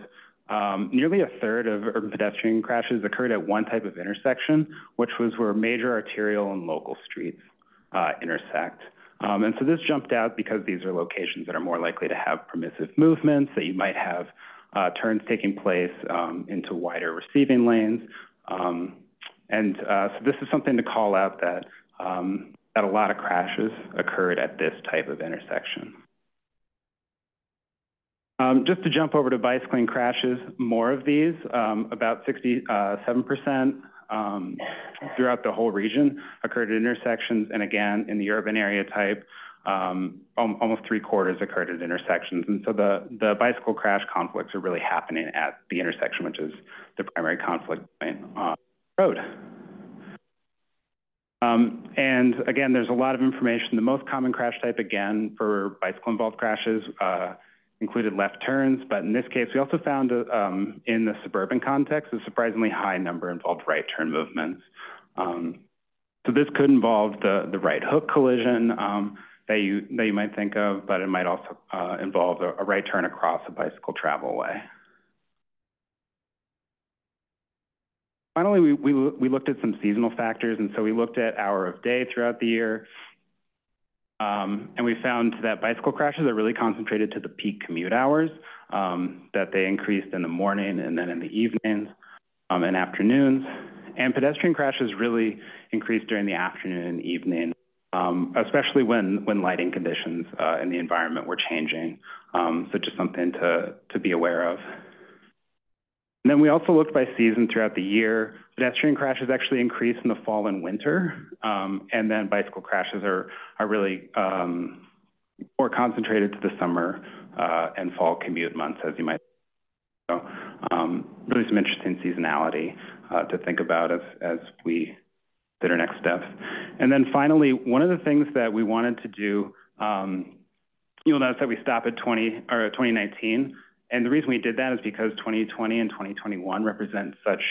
um, nearly a third of urban pedestrian crashes occurred at one type of intersection, which was where major arterial and local streets uh, intersect. Um, and so this jumped out because these are locations that are more likely to have permissive movements, that you might have uh, turns taking place um, into wider receiving lanes. Um, and uh, so this is something to call out that, um, that a lot of crashes occurred at this type of intersection. Um, just to jump over to bicycling crashes, more of these, um, about 67% um, throughout the whole region occurred at intersections, and again, in the urban area type, um, almost three quarters occurred at intersections. And so the, the bicycle crash conflicts are really happening at the intersection, which is the primary conflict point on the road. Um, and again, there's a lot of information. The most common crash type, again, for bicycle-involved crashes uh, included left turns, but in this case, we also found um, in the suburban context a surprisingly high number involved right turn movements. Um, so this could involve the, the right hook collision, um, that you, that you might think of, but it might also uh, involve a, a right turn across a bicycle travel way. Finally, we, we, we looked at some seasonal factors, and so we looked at hour of day throughout the year, um, and we found that bicycle crashes are really concentrated to the peak commute hours, um, that they increased in the morning and then in the evenings um, and afternoons. And pedestrian crashes really increased during the afternoon and evening um, especially when, when lighting conditions uh, in the environment were changing. Um, so just something to, to be aware of. And then we also looked by season throughout the year. Pedestrian crashes actually increase in the fall and winter, um, and then bicycle crashes are, are really um, more concentrated to the summer uh, and fall commute months, as you might. So um, really some interesting seasonality uh, to think about as, as we are next steps. And then finally, one of the things that we wanted to do, um, you'll notice that we stop at 20 or 2019. And the reason we did that is because 2020 and 2021 represent such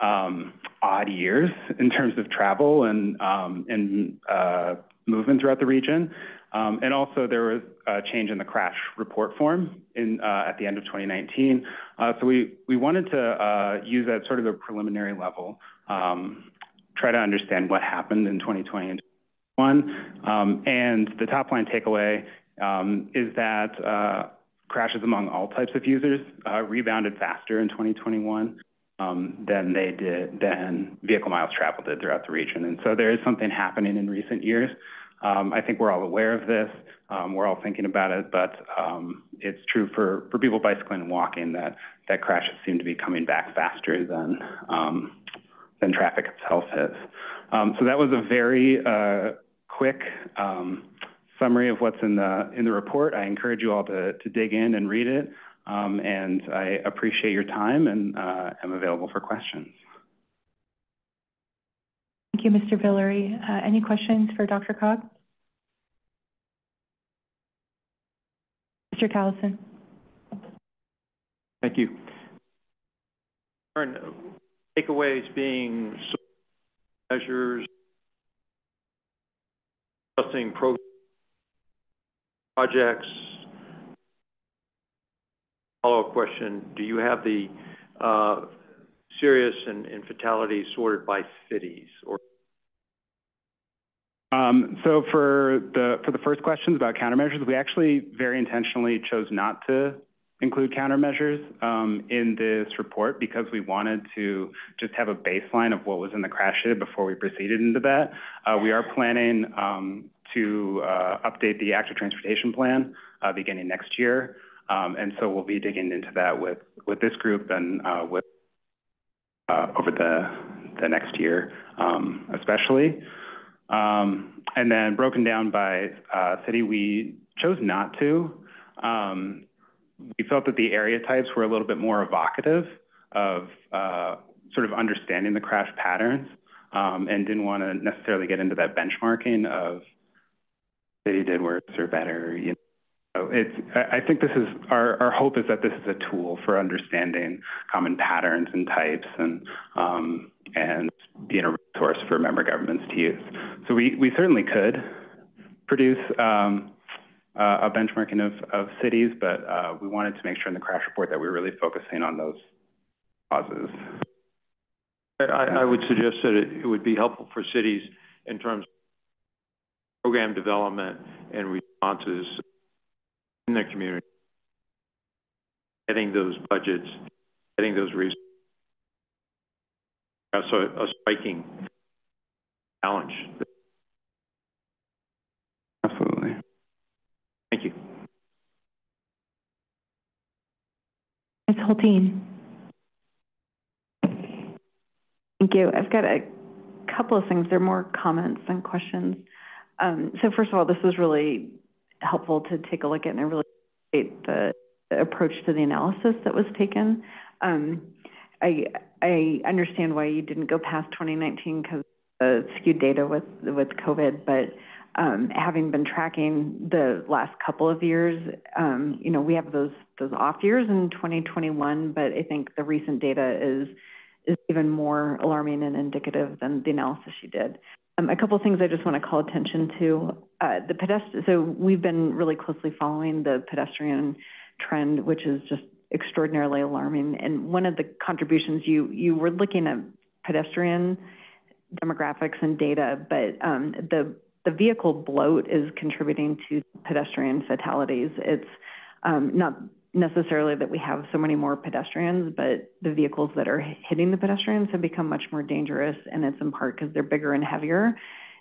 um, odd years (laughs) in terms of travel and, um, and uh, movement throughout the region. Um, and also there was a change in the crash report form in, uh, at the end of 2019. Uh, so we, we wanted to uh, use that sort of a preliminary level um, try to understand what happened in 2020 and 2021. Um, and the top line takeaway um, is that uh, crashes among all types of users uh, rebounded faster in 2021 um, than they did than vehicle miles traveled did throughout the region. And so there is something happening in recent years. Um, I think we're all aware of this. Um, we're all thinking about it, but um, it's true for, for people bicycling and walking that, that crashes seem to be coming back faster than, um, than traffic itself is. Um, so that was a very uh, quick um, summary of what's in the in the report. I encourage you all to to dig in and read it, um, and I appreciate your time and uh, am available for questions. Thank you, Mr. Villere. Uh, any questions for DRCOG? Mr. Callison. Thank you takeaways being measures, adjusting pro projects. Follow-up question, do you have the uh, serious and, fatalities sorted by cities or um, so for the for the first questions about countermeasures, we actually very intentionally chose not to include countermeasures um, in this report because we wanted to just have a baseline of what was in the crash data before we proceeded into that. Uh, we are planning um, to, uh, update the active transportation plan, uh, beginning next year. Um, and so we'll be digging into that with, with this group and, uh, with, over the, the next year, um, especially. Um, and then broken down by, city, we chose not to. We felt that the area types were a little bit more evocative of, sort of understanding the crash patterns, and didn't want to necessarily get into that benchmarking of city did worse or better, you know. It's, I, think this is, our, our hope is that this is a tool for understanding common patterns and types and, um, and being a resource for member governments to use. So we, we certainly could produce, um, uh, a benchmarking of, of cities, but, uh, we wanted to make sure in the crash report that we we're really focusing on those causes. I, I would suggest that it, it would be helpful for cities in terms program development and responses in their community, getting those budgets, getting those resources. That's a, a striking challenge. Absolutely. Thank you. Ms. Hulteen. Thank you. I've got a couple of things. They're more comments than questions. Um, so first of all, this was really helpful to take a look at, and really appreciate the, the approach to the analysis that was taken. Um, I, I understand why you didn't go past 2019 because the skewed data with, with COVID, but um, having been tracking the last couple of years, um, you know, we have those, those off years in 2021, but I think the recent data is, is even more alarming and indicative than the analysis you did. Um, a couple things I just want to call attention to. Uh, the pedestrian, so we've been really closely following the pedestrian trend, which is just extraordinarily alarming. And one of the contributions you, you were looking at pedestrian demographics and data, but um, the, the vehicle bloat is contributing to pedestrian fatalities. It's um, not necessarily that we have so many more pedestrians, but the vehicles that are hitting the pedestrians have become much more dangerous, and it's in part because they're bigger and heavier.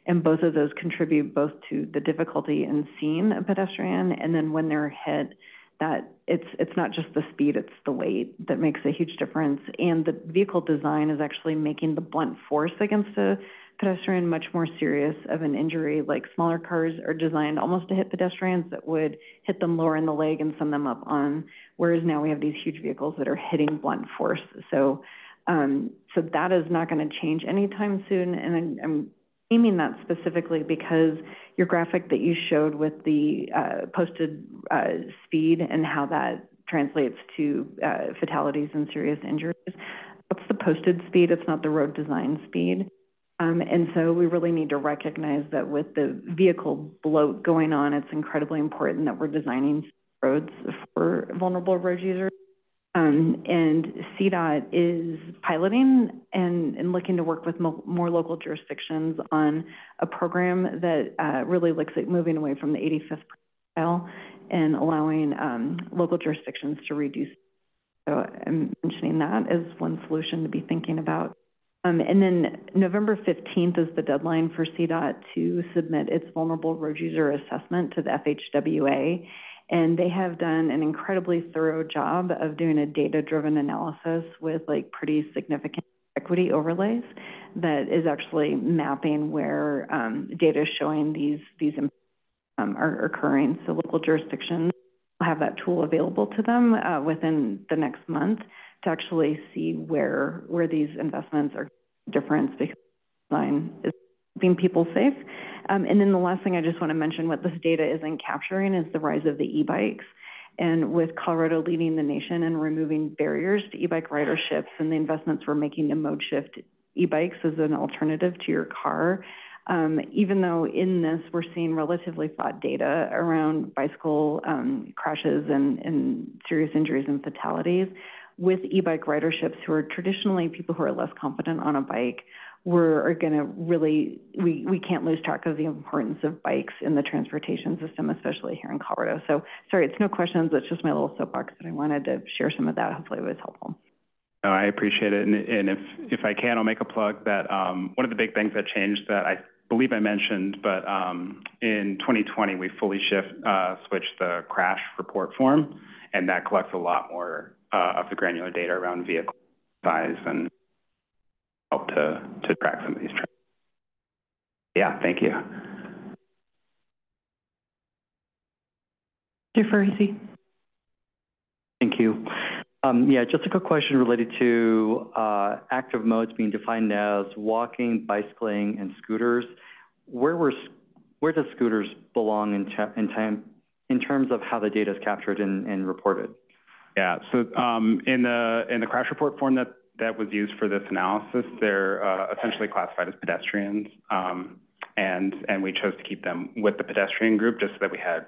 And both of those contribute both to the difficulty in seeing a pedestrian, and then when they're hit, that it's it's not just the speed, it's the weight that makes a huge difference. And the vehicle design is actually making the blunt force against a pedestrian much more serious of an injury. Like smaller cars are designed almost to hit pedestrians that would hit them lower in the leg and send them up on, whereas now we have these huge vehicles that are hitting blunt force. So, um, so that is not going to change anytime soon. And I'm, I'm aiming that specifically because your graphic that you showed with the uh, posted uh, speed and how that translates to uh, fatalities and serious injuries. That's the posted speed, it's not the road design speed. Um, and so we really need to recognize that with the vehicle bloat going on, it's incredibly important that we're designing roads for vulnerable road users. Um, and CDOT is piloting and, and looking to work with mo more local jurisdictions on a program that uh, really looks at moving away from the 85th percentile and allowing um, local jurisdictions to reduce. So I'm mentioning that as one solution to be thinking about. Um, and then November 15th is the deadline for CDOT to submit its vulnerable road user assessment to the FHWA. And they have done an incredibly thorough job of doing a data-driven analysis with like pretty significant equity overlays that is actually mapping where um, data is showing these, these um, are occurring. So local jurisdictions will have that tool available to them uh, within the next month to actually see where where these investments are different because design is keeping people safe. Um, and then the last thing I just want to mention, what this data isn't capturing is the rise of the e-bikes. And with Colorado leading the nation and removing barriers to e-bike riderships and the investments we're making to mode shift e-bikes as an alternative to your car, um, even though in this we're seeing relatively flat data around bicycle um, crashes and, and serious injuries and fatalities, with e-bike riderships who are traditionally people who are less confident on a bike, we're going to really, we, we can't lose track of the importance of bikes in the transportation system, especially here in Colorado. So sorry, it's no questions. It's just my little soapbox that I wanted to share some of that. Hopefully it was helpful. No, I appreciate it. And, and if, if I can, I'll make a plug that um, one of the big things that changed that I believe I mentioned, but um, in 2020, we fully shift, uh, switched the crash report form, and that collects a lot more of the granular data around vehicle size and help to, to track some of these trends. Yeah, thank you. Mr. Farisi. Thank you. Um, yeah, just a quick question related to uh, active modes being defined as walking, bicycling, and scooters. Where were where does scooters belong in, in time in terms of how the data is captured and, and reported? Yeah, so um, in the in the crash report form that that was used for this analysis, they're uh, essentially classified as pedestrians, um, and and we chose to keep them with the pedestrian group just so that we had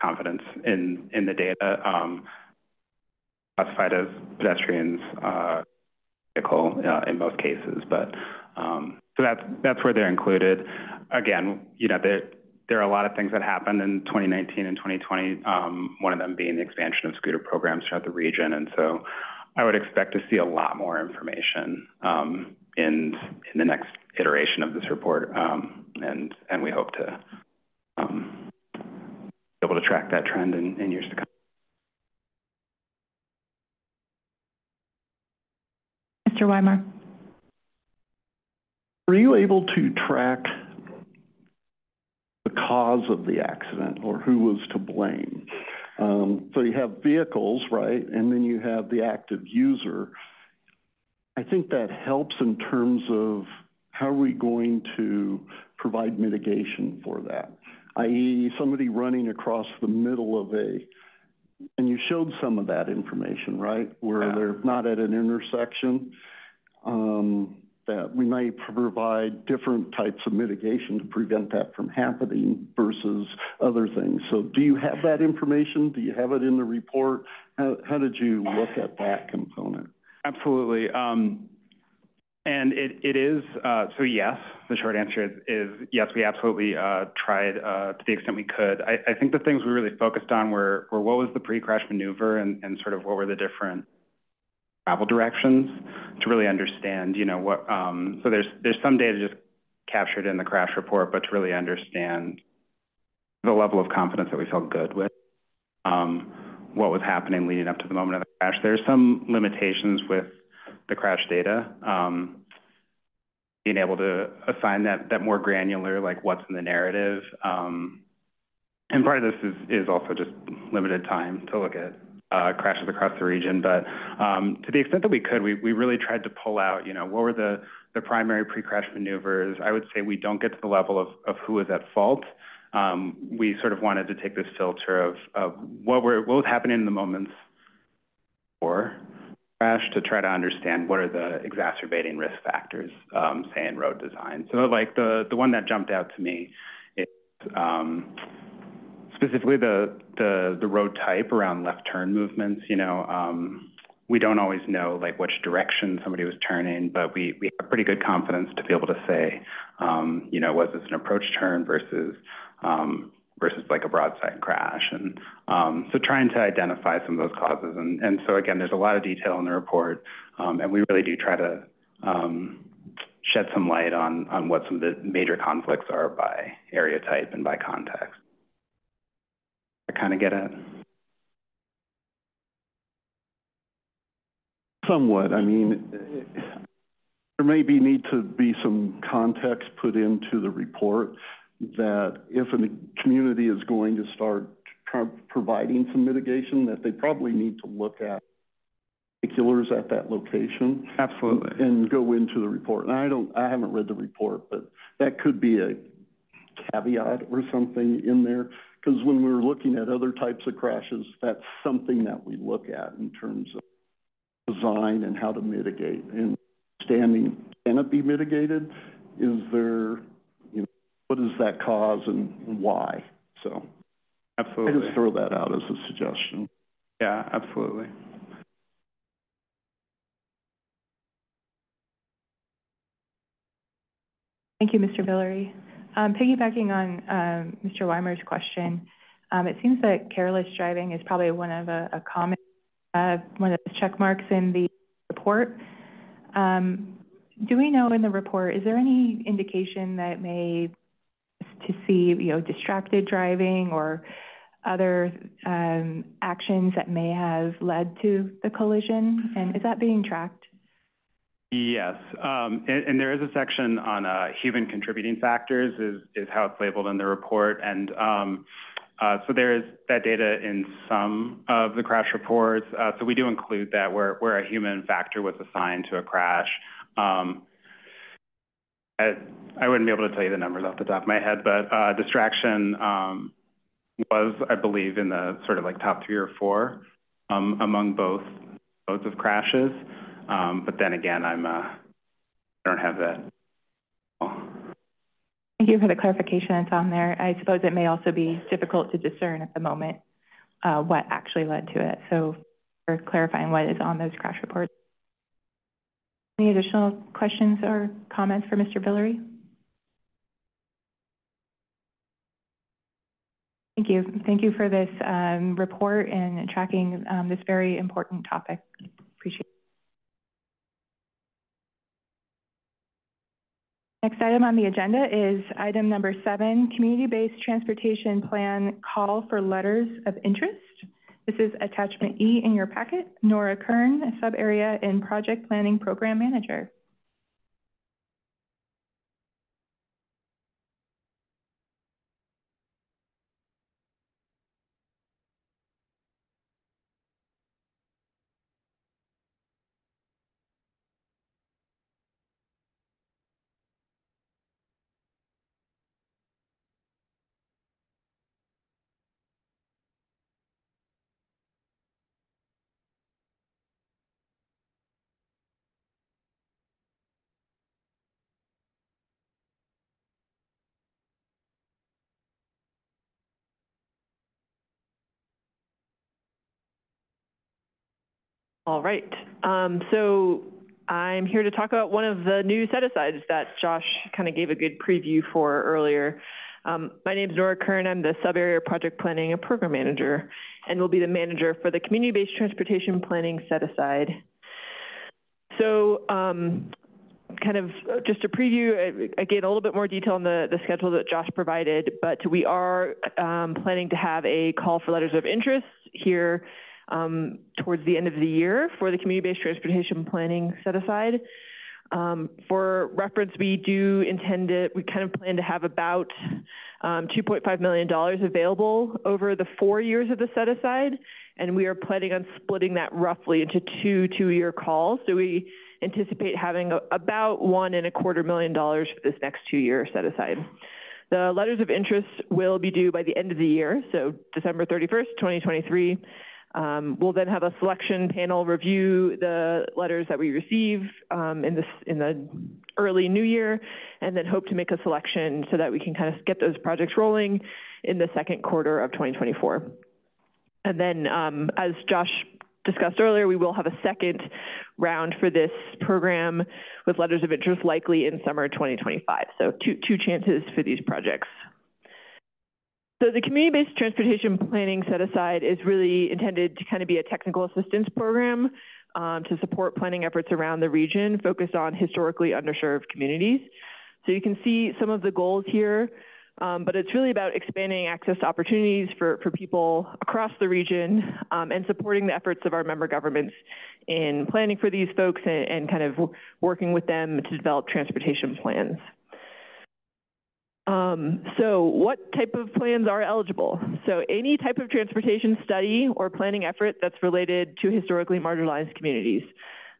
confidence in in the data. Um, classified as pedestrians uh, vehicle uh, in most cases, but um, so that's that's where they're included. Again, you know, there there are a lot of things that happened in 2019 and 2020. Um, one of them being the expansion of scooter programs throughout the region, and so I would expect to see a lot more information um, in in the next iteration of this report, um, and and we hope to um, be able to track that trend in, in years to come. Mr. Weimar. Were you able to track the cause of the accident or who was to blame? Um, so you have vehicles, right? And then you have the active user. I think that helps in terms of how are we going to provide mitigation for that? i.e., somebody running across the middle of a, and you showed some of that information, right? Where yeah. they're not at an intersection um, that we may provide different types of mitigation to prevent that from happening versus other things. So do you have that information? Do you have it in the report? How, how did you look at that component? Absolutely. Um, and it, it is, uh, so yes, the short answer is, is yes, we absolutely uh, tried uh, to the extent we could. I, I, think the things we really focused on were, were what was the pre-crash maneuver and, and sort of what were the different travel directions to really understand, you know, what, um, so there's, there's some data just captured in the crash report, but to really understand the level of confidence that we felt good with, um, what was happening leading up to the moment of the crash. There's some limitations with the crash data, um, being able to assign that, that more granular, like what's in the narrative. Um, and part of this is, is also just limited time to look at uh, crashes across the region. But um, to the extent that we could, we, we really tried to pull out, you know, what were the, the primary pre-crash maneuvers. I would say we don't get to the level of, of who was at fault. Um, we sort of wanted to take this filter of, of what, were, what was happening in the moments before crash to try to understand what are the exacerbating risk factors, um, say in road design. So like the, the one that jumped out to me is um, specifically the, the, the road type around left turn movements, you know, um, we don't always know like which direction somebody was turning, but we, we have pretty good confidence to be able to say, um, you know, was this an approach turn versus um, versus like a broadside crash. And um, so trying to identify some of those causes. And, and so again, there's a lot of detail in the report, um, and we really do try to um, shed some light on, on what some of the major conflicts are by area type and by context. I kind of get it. Somewhat. I mean, there may be need to be some context put into the report that if a community is going to start providing some mitigation, that they probably need to look at particulars at that location. Absolutely. And go into the report. And I don't, I haven't read the report, but that could be a caveat or something in there because when we're looking at other types of crashes, that's something that we look at in terms of design and how to mitigate. And standing, can it be mitigated? Is there, you know, what does that cause and why? So absolutely. I just throw that out as a suggestion. Yeah, absolutely. Thank you, Mr. Villery. Um, piggybacking on um, Mr. Weimer's question, um, it seems that careless driving is probably one of a, a common, uh, one of the check marks in the report. Um, do we know in the report, is there any indication that may, to see, you know, distracted driving or other um, actions that may have led to the collision? And is that being tracked? Yes, um, and, and there is a section on uh, human contributing factors is, is how it's labeled in the report. And um, uh, so there is that data in some of the crash reports. Uh, so we do include that where, where a human factor was assigned to a crash. Um, I, I wouldn't be able to tell you the numbers off the top of my head, but uh, distraction um, was, I believe, in the sort of like top three or four um, among both modes of crashes. Um, but then again, I'm, uh, I don't have that. Thank you for the clarification that's on there. I suppose it may also be difficult to discern at the moment uh, what actually led to it. So for clarifying what is on those crash reports. Any additional questions or comments for Mr. Villery? Thank you. Thank you for this um, report and tracking um, this very important topic. Appreciate it. Next item on the agenda is item number seven, Community-Based Transportation Plan Call for Letters of Interest. This is attachment E in your packet. Nora Kern, a sub-area in Project Planning Program Manager. All right. Um, so I'm here to talk about one of the new set-asides that Josh kind of gave a good preview for earlier. Um, my name is Nora Kern. I'm the sub-area project planning and program manager, and will be the manager for the community-based transportation planning set-aside. So um, kind of just a preview, again, a little bit more detail on the, the schedule that Josh provided, but we are um, planning to have a call for letters of interest here um, towards the end of the year for the community-based transportation planning set aside. Um, for reference, we do intend to, we kind of plan to have about um, $2.5 million available over the four years of the set aside, and we are planning on splitting that roughly into two two-year calls. So we anticipate having a, about one and a quarter million dollars for this next two-year set aside. The letters of interest will be due by the end of the year, so December 31st, 2023. Um, we'll then have a selection panel review the letters that we receive um, in, this, in the early new year, and then hope to make a selection so that we can kind of get those projects rolling in the second quarter of 2024. And then, um, as Josh discussed earlier, we will have a second round for this program with letters of interest likely in summer 2025. So two, two chances for these projects. So the community-based transportation planning set aside is really intended to kind of be a technical assistance program um, to support planning efforts around the region focused on historically underserved communities. So you can see some of the goals here, um, but it's really about expanding access to opportunities for, for people across the region um, and supporting the efforts of our member governments in planning for these folks and, and kind of working with them to develop transportation plans. Um, so what type of plans are eligible? So any type of transportation study or planning effort that's related to historically marginalized communities.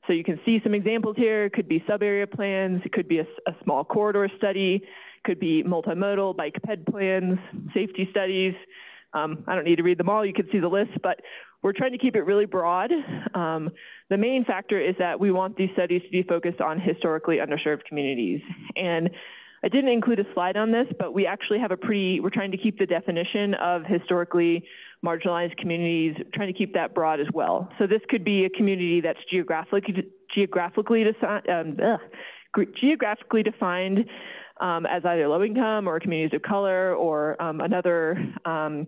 So you can see some examples here. It could be sub-area plans. It could be a, a small corridor study. Could be multimodal bike ped plans, safety studies. Um, I don't need to read them all. You can see the list, but we're trying to keep it really broad. Um, the main factor is that we want these studies to be focused on historically underserved communities. And I didn't include a slide on this, but we actually have a pretty, we're trying to keep the definition of historically marginalized communities, trying to keep that broad as well. So this could be a community that's geographically, geographically, um, ugh, geographically defined um, as either low income or communities of color or um, another um,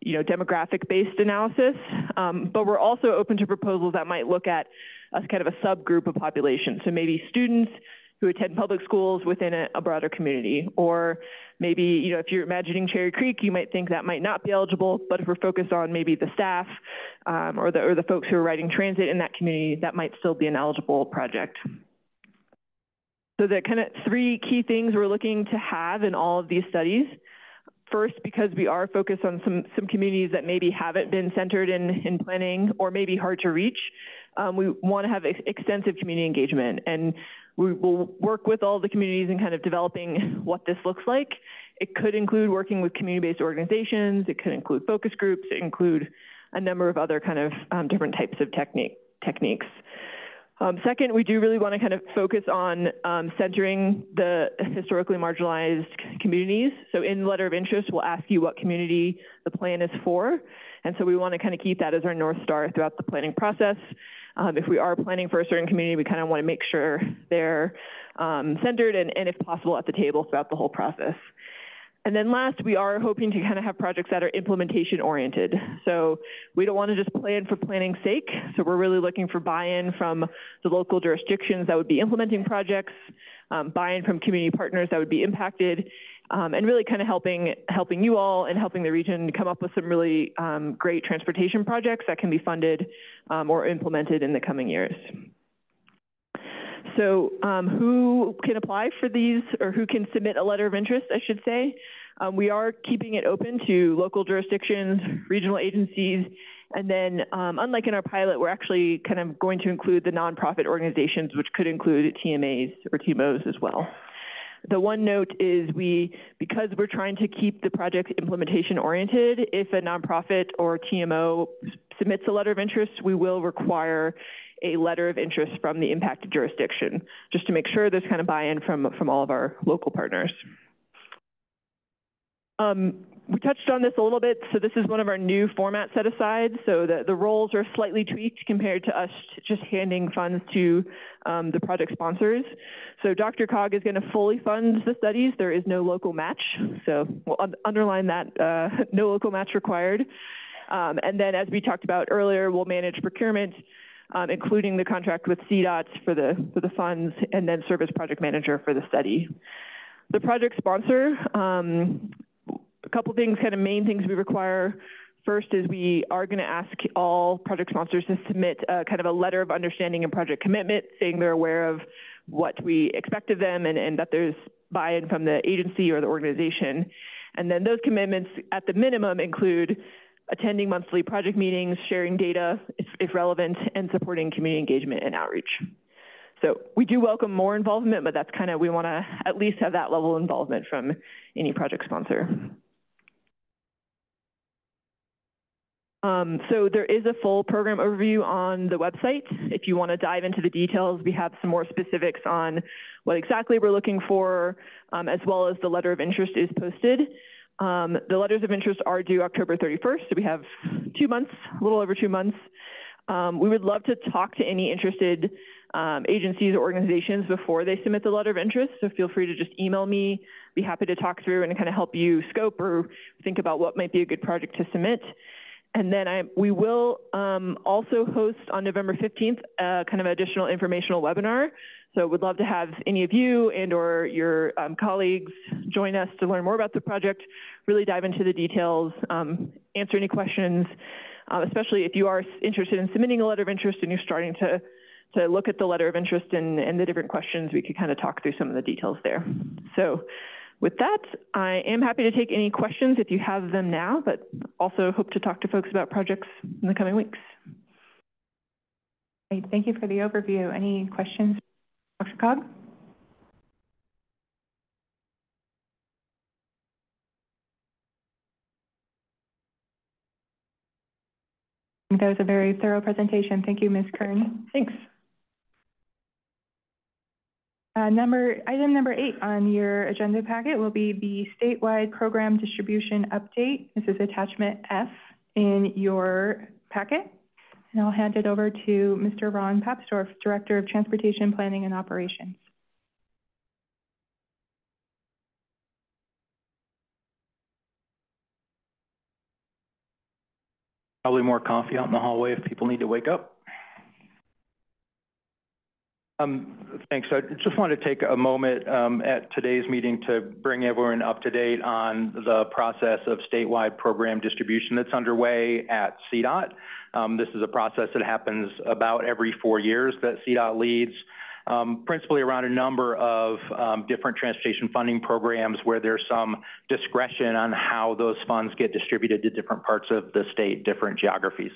you know, demographic based analysis. Um, but we're also open to proposals that might look at a kind of a subgroup of population. So maybe students who attend public schools within a, a broader community, or maybe, you know, if you're imagining Cherry Creek, you might think that might not be eligible, but if we're focused on maybe the staff um, or, the, or the folks who are riding transit in that community, that might still be an eligible project. So the kind of three key things we're looking to have in all of these studies. First, because we are focused on some, some communities that maybe haven't been centered in, in planning or maybe hard to reach, um, we want to have ex extensive community engagement. And we will work with all the communities in kind of developing what this looks like. It could include working with community-based organizations. It could include focus groups. It include a number of other kind of um, different types of technique, techniques. Um, second, we do really want to kind of focus on um, centering the historically marginalized communities. So in the letter of interest, we'll ask you what community the plan is for. And so we want to kind of keep that as our North Star throughout the planning process. Um, if we are planning for a certain community, we kind of want to make sure they're um, centered and, and if possible at the table throughout the whole process. And then last, we are hoping to kind of have projects that are implementation oriented. So we don't want to just plan for planning's sake. So we're really looking for buy-in from the local jurisdictions that would be implementing projects, um, buy-in from community partners that would be impacted, um, and really kind of helping helping you all and helping the region come up with some really um, great transportation projects that can be funded um, or implemented in the coming years. So um, who can apply for these or who can submit a letter of interest, I should say? Um, we are keeping it open to local jurisdictions, regional agencies, and then um, unlike in our pilot, we're actually kind of going to include the nonprofit organizations, which could include TMAs or TMOs as well. The one note is we, because we're trying to keep the project implementation oriented, if a nonprofit or TMO submits a letter of interest, we will require a letter of interest from the impacted jurisdiction, just to make sure there's kind of buy-in from, from all of our local partners. Um, we touched on this a little bit, so this is one of our new format set-asides. So the, the roles are slightly tweaked compared to us just handing funds to um, the project sponsors. So DRCOG is going to fully fund the studies. There is no local match, so we'll un underline that, uh, (laughs) no local match required. Um, and then as we talked about earlier, we'll manage procurement, um, including the contract with CDOT for the, for the funds, and then service project manager for the study. The project sponsor, um, a couple things, kind of main things we require. First is we are going to ask all project sponsors to submit a, kind of a letter of understanding and project commitment, saying they're aware of what we expect of them and, and that there's buy-in from the agency or the organization. And then those commitments at the minimum include attending monthly project meetings, sharing data if, if relevant, and supporting community engagement and outreach. So we do welcome more involvement, but that's kind of, we want to at least have that level of involvement from any project sponsor. Um, so there is a full program overview on the website. If you want to dive into the details, we have some more specifics on what exactly we're looking for, um, as well as the letter of interest is posted. Um, the letters of interest are due October 31st, so we have two months, a little over two months. Um, we would love to talk to any interested um, agencies or organizations before they submit the letter of interest, so feel free to just email me. Be happy to talk through and kind of help you scope or think about what might be a good project to submit. And then I, we will um, also host on November 15th uh, kind of additional informational webinar. So we'd love to have any of you and or your um, colleagues join us to learn more about the project, really dive into the details, um, answer any questions, uh, especially if you are interested in submitting a letter of interest and you're starting to, to look at the letter of interest and, and the different questions, we could kind of talk through some of the details there. So with that, I am happy to take any questions if you have them now, but also hope to talk to folks about projects in the coming weeks. Great, thank you for the overview. Any questions, DRCOG? That was a very thorough presentation. Thank you, Ms. Kern. Thanks. Uh, number, item number eight on your agenda packet will be the statewide program distribution update. This is attachment F in your packet. And I'll hand it over to Mr. Ron Papsdorf, Director of Transportation Planning and Operations. Probably more coffee out in the hallway if people need to wake up. Um, thanks. I just wanted to take a moment um, at today's meeting to bring everyone up to date on the process of statewide program distribution that's underway at CDOT. Um, this is a process that happens about every four years that CDOT leads, um, principally around a number of um, different transportation funding programs where there's some discretion on how those funds get distributed to different parts of the state, different geographies.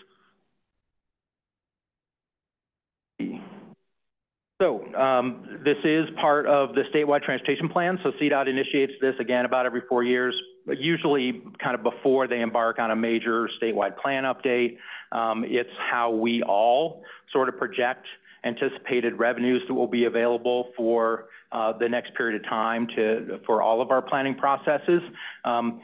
So um, this is part of the statewide transportation plan. So CDOT initiates this again about every four years, usually kind of before they embark on a major statewide plan update. Um, it's how we all sort of project anticipated revenues that will be available for uh, the next period of time to for all of our planning processes. Um,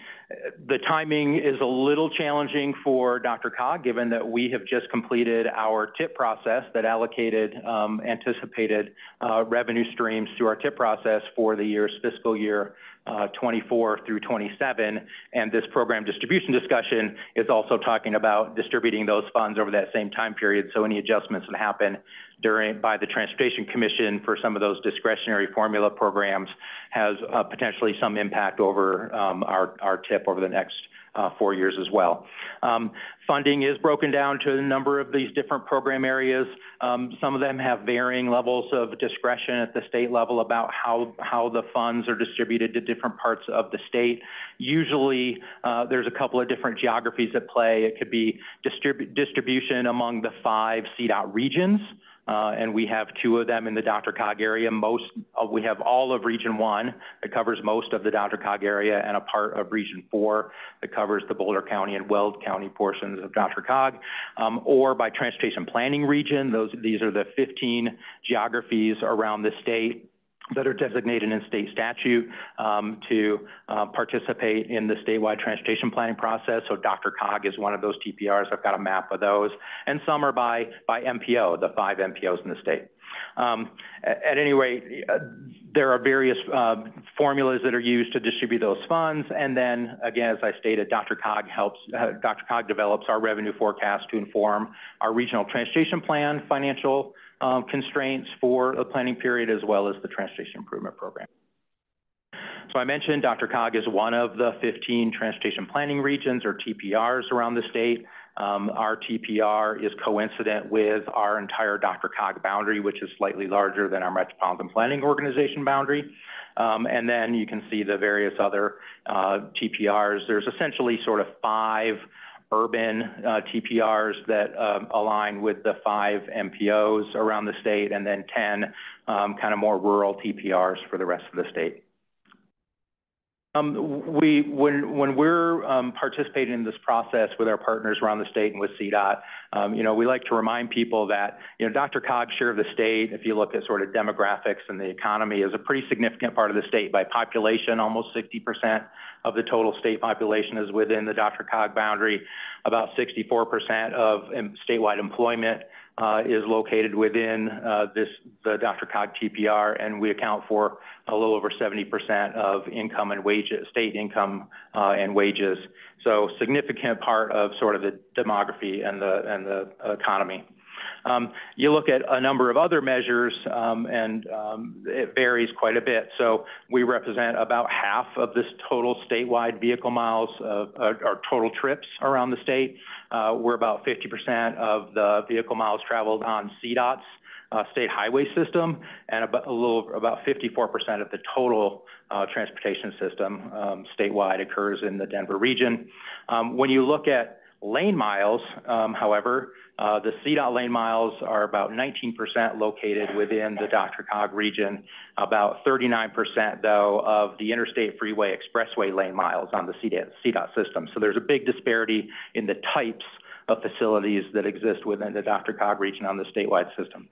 the timing is a little challenging for DRCOG, given that we have just completed our TIP process that allocated um, anticipated uh, revenue streams through our TIP process for the year's fiscal year uh, 24 through 27. And this program distribution discussion is also talking about distributing those funds over that same time period. So any adjustments that happen during by the Transportation Commission for some of those discretionary formula programs has uh, potentially some impact over um, our, our TIP over the next uh, four years as well. Um, funding is broken down to a number of these different program areas. Um, some of them have varying levels of discretion at the state level about how, how the funds are distributed to different parts of the state. Usually, uh, there's a couple of different geographies at play. It could be distrib distribution among the five CDOT regions. Uh, and we have two of them in the DRCOG area. Most, uh, we have all of Region 1 that covers most of the DRCOG area and a part of Region 4 that covers the Boulder County and Weld County portions of DRCOG, um, or by transportation planning region. Those, these are the 15 geographies around the state that are designated in state statute um, to uh, participate in the statewide transportation planning process. So DRCOG is one of those TPRs. I've got a map of those. And some are by, by MPO, the five MPOs in the state. Um, at, any rate, uh, there are various uh, formulas that are used to distribute those funds. And then, again, as I stated, DRCOG helps, uh, DRCOG develops our revenue forecast to inform our regional transportation plan financial um, constraints for the planning period as well as the transportation improvement program. So I mentioned DRCOG is one of the 15 transportation planning regions or TPRs around the state. Um, our TPR is coincident with our entire DRCOG boundary, which is slightly larger than our Metropolitan Planning Organization boundary. Um, and then you can see the various other uh, TPRs. There's essentially sort of five urban uh, TPRs that um, align with the five MPOs around the state, and then 10 um, kind of more rural TPRs for the rest of the state. Um, we, when, when we're um, participating in this process with our partners around the state and with CDOT, um, you know, we like to remind people that, you know, Dr. DRCOG's share of the state, if you look at sort of demographics and the economy, is a pretty significant part of the state by population. Almost 60% of the total state population is within the DRCOG boundary. About 64% of statewide employment uh, is located within uh, this the DRCOG TPR, and we account for a little over 70% of income and wages, state income uh, and wages. So significant part of sort of the demography and the and the economy. Um, you look at a number of other measures, um, and um, it varies quite a bit. So we represent about half of this total statewide vehicle miles, uh, or total trips around the state. Uh, we're about 50% of the vehicle miles traveled on CDOT's uh, state highway system, and about a little about 54% of the total uh, transportation system um, statewide occurs in the Denver region. Um, when you look at lane miles, um, however, uh, the CDOT lane miles are about 19% located within the DRCOG region, about 39% though of the interstate freeway expressway lane miles on the CDOT, CDOT system. So there's a big disparity in the types of facilities that exist within the DRCOG region on the statewide system.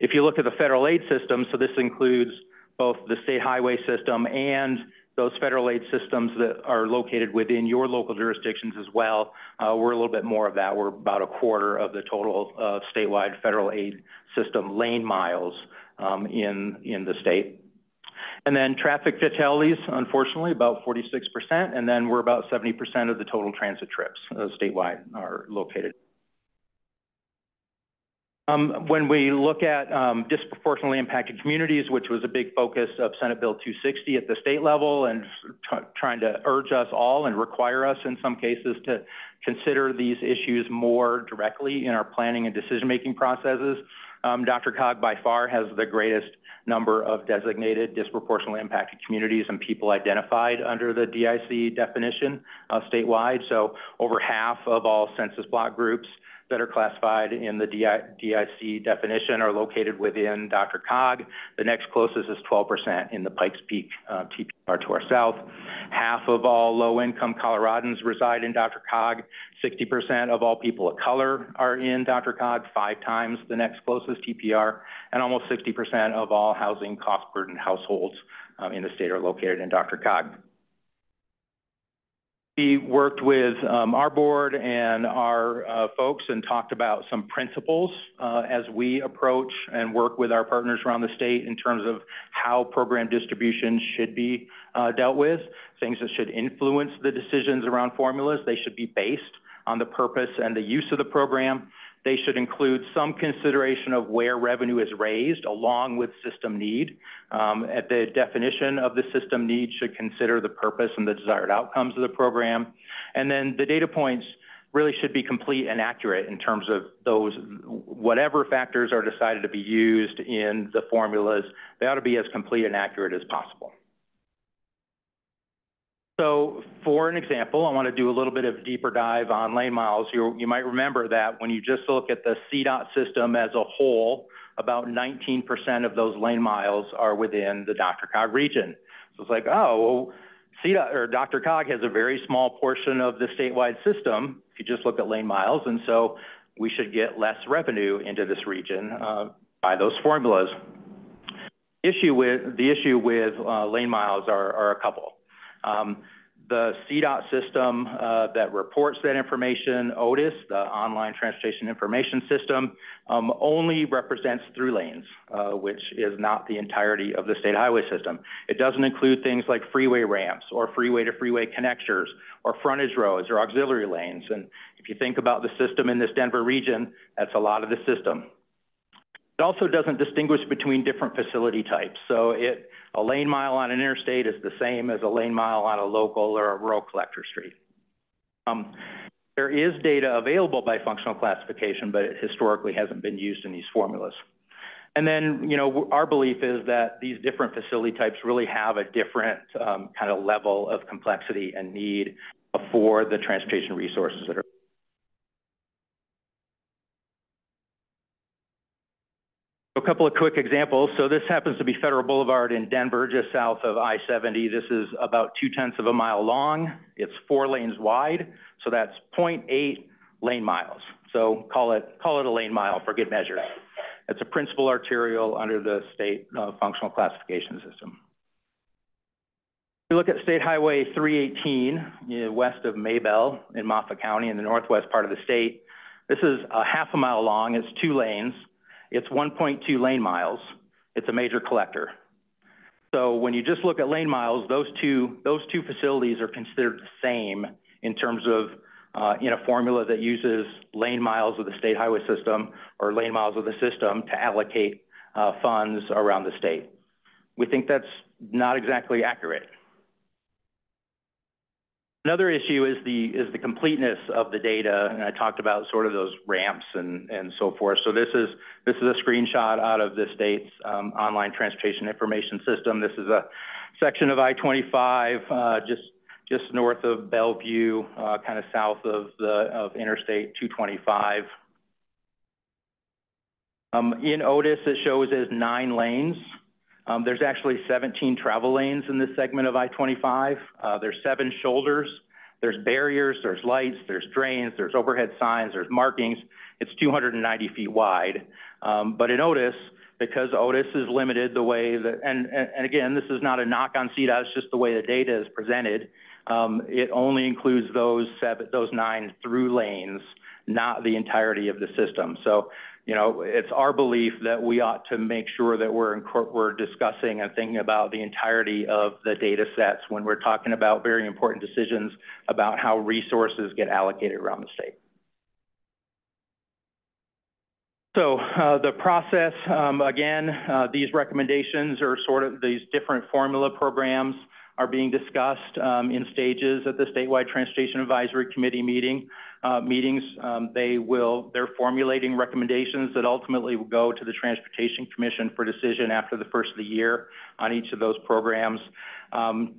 If you look at the federal aid system, so this includes both the state highway system and those federal aid systems that are located within your local jurisdictions as well. Uh, we're a little bit more of that. We're about a quarter of the total uh, statewide federal aid system lane miles um, in, in the state. And then traffic fatalities, unfortunately, about 46%, and then we're about 70% of the total transit trips uh, statewide are located Um, when we look at, um, disproportionately impacted communities, which was a big focus of Senate Bill 260 at the state level and trying to urge us all and require us in some cases to consider these issues more directly in our planning and decision-making processes, um, DRCOG by far has the greatest number of designated disproportionately impacted communities and people identified under the DIC definition uh, statewide. So over half of all census block groups that are classified in the DIC definition are located within DRCOG. The next closest is 12% in the Pikes Peak uh, TPR to our south. Half of all low-income Coloradans reside in DRCOG. 60% of all people of color are in DRCOG, five times the next closest TPR, and almost 60% of all housing cost-burdened households um, in the state are located in DRCOG. We worked with um, our board and our uh, folks and talked about some principles uh, as we approach and work with our partners around the state in terms of how program distribution should be uh, dealt with, things that should influence the decisions around formulas. They should be based on the purpose and the use of the program. They should include some consideration of where revenue is raised along with system need. Um, at the definition of the system need should consider the purpose and the desired outcomes of the program. And then the data points really should be complete and accurate in terms of those, whatever factors are decided to be used in the formulas, they ought to be as complete and accurate as possible. So for an example, I want to do a little bit of deeper dive on lane miles. You, you might remember that when you just look at the CDOT system as a whole, about 19% of those lane miles are within the DRCOG region. So it's like, oh, well, CDOT or DRCOG has a very small portion of the statewide system if you just look at lane miles, and so we should get less revenue into this region uh, by those formulas. Issue with the issue with uh, lane miles are, are a couple. Um, the CDOT system uh, that reports that information, OTIS, the Online Transportation Information System, um, only represents through lanes, uh, which is not the entirety of the state highway system. It doesn't include things like freeway ramps or freeway to freeway connectors or frontage roads or auxiliary lanes. And if you think about the system in this Denver region, that's a lot of the system. It also doesn't distinguish between different facility types. So it, a lane mile on an interstate is the same as a lane mile on a local or a rural collector street. Um, there is data available by functional classification, but it historically hasn't been used in these formulas. And then, you know, our belief is that these different facility types really have a different um, kind of level of complexity and need for the transportation resources that are A couple of quick examples. So this happens to be Federal Boulevard in Denver, just south of I-70. This is about two tenths of a mile long. It's four lanes wide, so that's 0.8 lane miles. So call it, call it a lane mile for good measure. It's a principal arterial under the state uh, functional classification system. We look at State Highway 318, you know, west of Maybell in Moffat County in the northwest part of the state. This is a half a mile long. It's two lanes. It's 1.2 lane miles. It's a major collector. So when you just look at lane miles, those two, those two facilities are considered the same in terms of uh, in a formula that uses lane miles of the state highway system or lane miles of the system to allocate uh, funds around the state. We think that's not exactly accurate. Another issue is the is the completeness of the data, and I talked about sort of those ramps and and so forth. So this is this is a screenshot out of the state's um, online transportation information system. This is a section of I-25 uh, just just north of Belleview, uh, kind of south of the of Interstate 225. Um, in OTIS, it shows as nine lanes. Um, there's actually 17 travel lanes in this segment of I-25. Uh, there's seven shoulders. There's barriers, there's lights, there's drains, there's overhead signs, there's markings. It's 290 feet wide. Um, but in OTIS, because OTIS is limited the way that, and, and, and again, this is not a knock on CDOT, it's just the way the data is presented. Um, it only includes those seven, those nine through lanes, not the entirety of the system. So you know, it's our belief that we ought to make sure that we're, we're discussing and thinking about the entirety of the data sets when we're talking about very important decisions about how resources get allocated around the state. So uh, the process, um, again, uh, these recommendations are sort of these different formula programs are being discussed um, in stages at the statewide transportation advisory committee meeting uh, meetings. Um, they will they're formulating recommendations that ultimately will go to the transportation commission for decision after the first of the year on each of those programs. Um,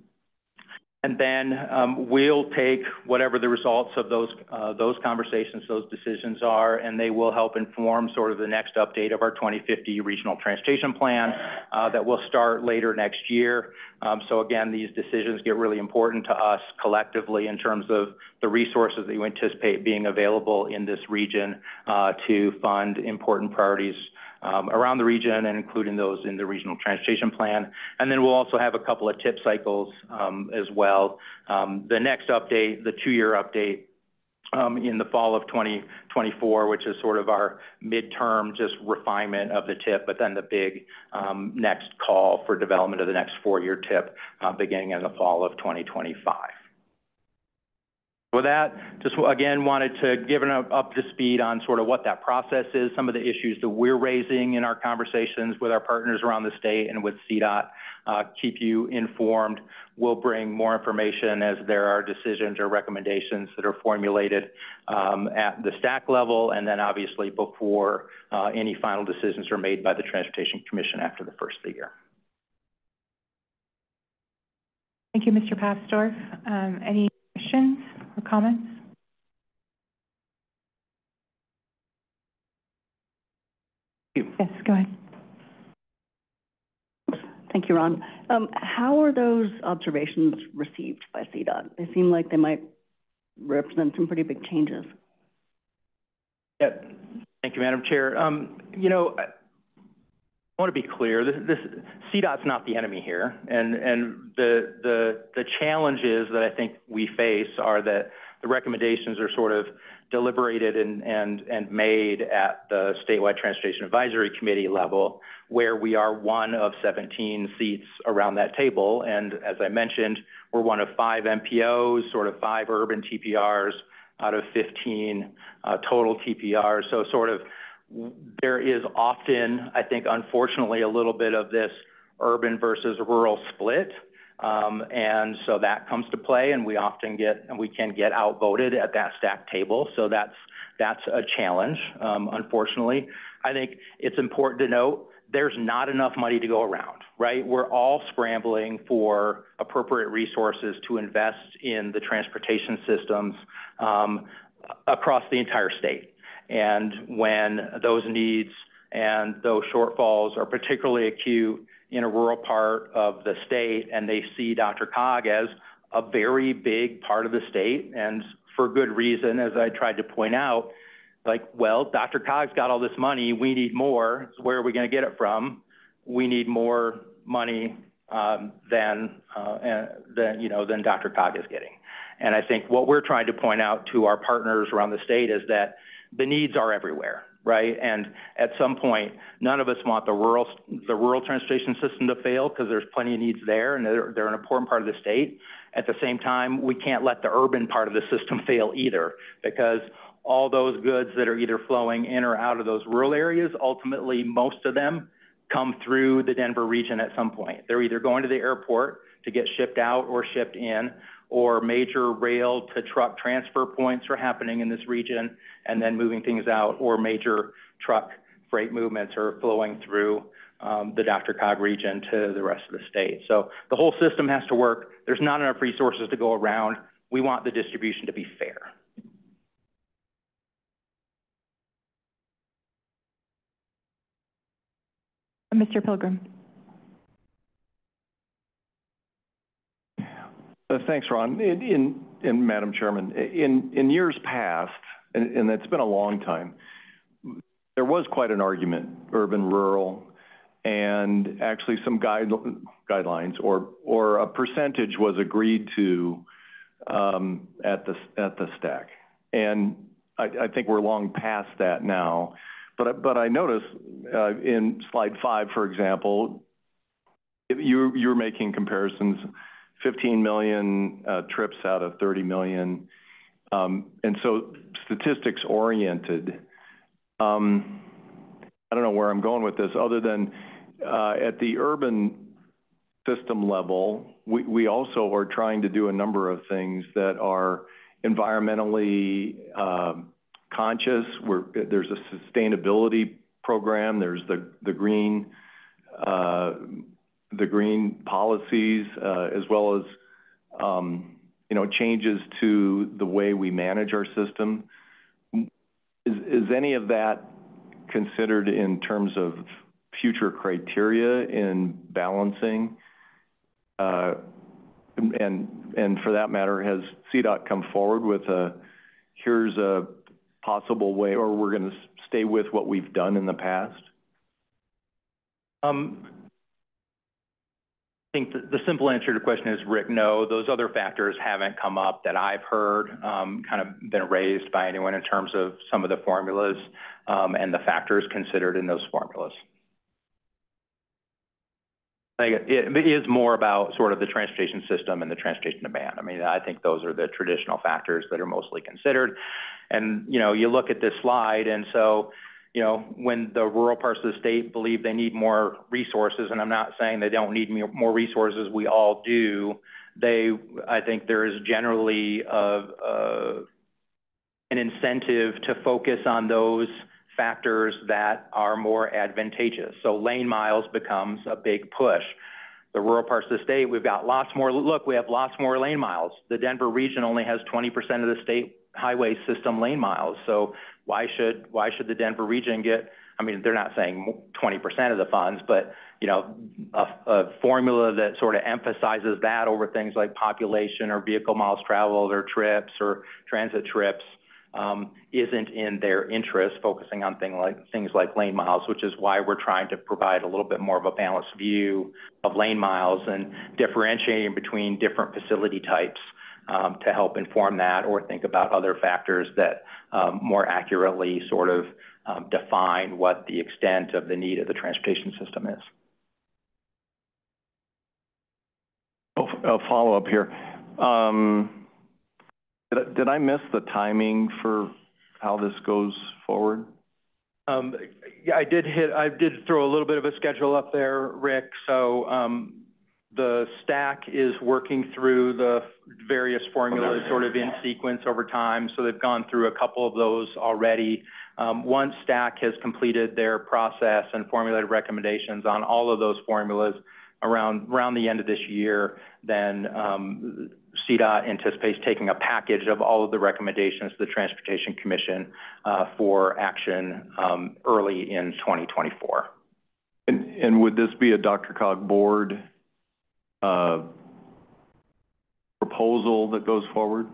and then um, we'll take whatever the results of those uh, those conversations, those decisions are, and they will help inform sort of the next update of our 2050 regional transportation plan uh, that will start later next year. Um, so again, these decisions get really important to us collectively in terms of the resources that you anticipate being available in this region uh, to fund important priorities um, around the region and including those in the regional transportation plan. And then we'll also have a couple of TIP cycles um, as well. Um, the next update, the two-year update, um, in the fall of 2024, which is sort of our midterm just refinement of the TIP, but then the big um, next call for development of the next four-year TIP uh, beginning in the fall of 2025. With that, just again wanted to give an up, to speed on sort of what that process is, some of the issues that we're raising in our conversations with our partners around the state and with CDOT. Uh, keep you informed. We'll bring more information as there are decisions or recommendations that are formulated um, at the STAC level, and then obviously before uh, any final decisions are made by the Transportation Commission after the first of the year. Thank you, Mr. Papsdorf. Um, any questions? Or comments? Yes, go ahead. Thank you, Ron. Um, how are those observations received by CDOT? They seem like they might represent some pretty big changes. Yeah. Thank you, Madam Chair. Um, you know, I want to be clear. This, this CDOT's not the enemy here, and and the the the challenges that I think we face are that the recommendations are sort of deliberated and, and, and made at the statewide transportation advisory committee level, where we are one of 17 seats around that table. And as I mentioned, we're one of five MPOs, sort of five urban TPRs out of 15 uh, total TPRs. So sort of there is often, I think, unfortunately, a little bit of this urban versus rural split. Um, and so that comes to play, and we often get, and we can get outvoted at that STAC table. So that's, that's a challenge, um, unfortunately. I think it's important to note there's not enough money to go around, right? We're all scrambling for appropriate resources to invest in the transportation systems um, across the entire state. And when those needs and those shortfalls are particularly acute in a rural part of the state and they see DRCOG as a very big part of the state and for good reason, as I tried to point out, like, well, DRCOG's got all this money, we need more. Where are we going to get it from? We need more money um, than, uh, than, you know, than DRCOG is getting. And I think what we're trying to point out to our partners around the state is that the needs are everywhere right? And at some point, none of us want the rural the rural transportation system to fail because there's plenty of needs there, and they're, they're an important part of the state. At the same time, we can't let the urban part of the system fail either because all those goods that are either flowing in or out of those rural areas, ultimately, most of them come through the Denver region at some point. They're either going to the airport to get shipped out or shipped in, or major rail to truck transfer points are happening in this region and then moving things out, or major truck freight movements are flowing through um, the DRCOG region to the rest of the state. So the whole system has to work. There's not enough resources to go around. We want the distribution to be fair. Mr. Pilgrim. Thanks, Ron. In, Madam Chairman, in, years past, and, it's been a long time, there was quite an argument, urban, rural, and actually some guide, guidelines or, or a percentage was agreed to um, at, the, at the STAC. And I, think we're long past that now. But, but I noticed uh, in slide five, for example, you, you're making comparisons 15 million uh, trips out of 30 million. Um, and so statistics oriented. Um, I don't know where I'm going with this, other than, uh, at the urban system level, we, also are trying to do a number of things that are environmentally, um, conscious. There's a sustainability program, there's the, the green, uh, the green policies, uh, as well as, um, you know, changes to the way we manage our system. Is, any of that considered in terms of future criteria in balancing? Uh, and, and for that matter, has CDOT come forward with a, here's a possible way, or we're gonna stay with what we've done in the past? I think the, the simple answer to your question is, Rick, no. Those other factors haven't come up that I've heard, um, kind of been raised by anyone in terms of some of the formulas, um, and the factors considered in those formulas. I think it is more about sort of the transportation system and the transportation demand. I mean, I think those are the traditional factors that are mostly considered. And, you know, you look at this slide, and so, you know, when the rural parts of the state believe they need more resources, and I'm not saying they don't need more resources, we all do, they, I think there is generally a, a, an incentive to focus on those factors that are more advantageous. So lane miles becomes a big push. The rural parts of the state, we've got lots more, look, we have lots more lane miles. The Denver region only has 20% of the state highway system lane miles. So why should, why should the Denver region get, I mean, they're not saying 20% of the funds, but, you know, a, a formula that sort of emphasizes that over things like population or vehicle miles traveled or trips or transit trips um, isn't in their interest, focusing on thing like, things like lane miles, which is why we're trying to provide a little bit more of a balanced view of lane miles and differentiating between different facility types um, to help inform that or think about other factors that um, more accurately sort of um, define what the extent of the need of the transportation system is. A follow-up here. Um, did, did I miss the timing for how this goes forward? Um, yeah, I did hit, I did throw a little bit of a schedule up there, Rick. So, um, the STAC is working through the various formulas sort of in sequence over time. So they've gone through a couple of those already. Um, once STAC has completed their process and formulated recommendations on all of those formulas around, around the end of this year, then, um, CDOT anticipates taking a package of all of the recommendations to the Transportation Commission uh, for action um, early in 2024. And, and would this be a DRCOG board proposal that goes forward?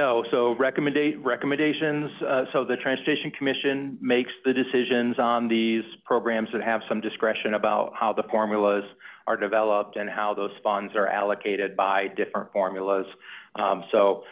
No, so recommenda recommendations, uh, so the Transportation Commission makes the decisions on these programs that have some discretion about how the formulas are developed and how those funds are allocated by different formulas. Um, so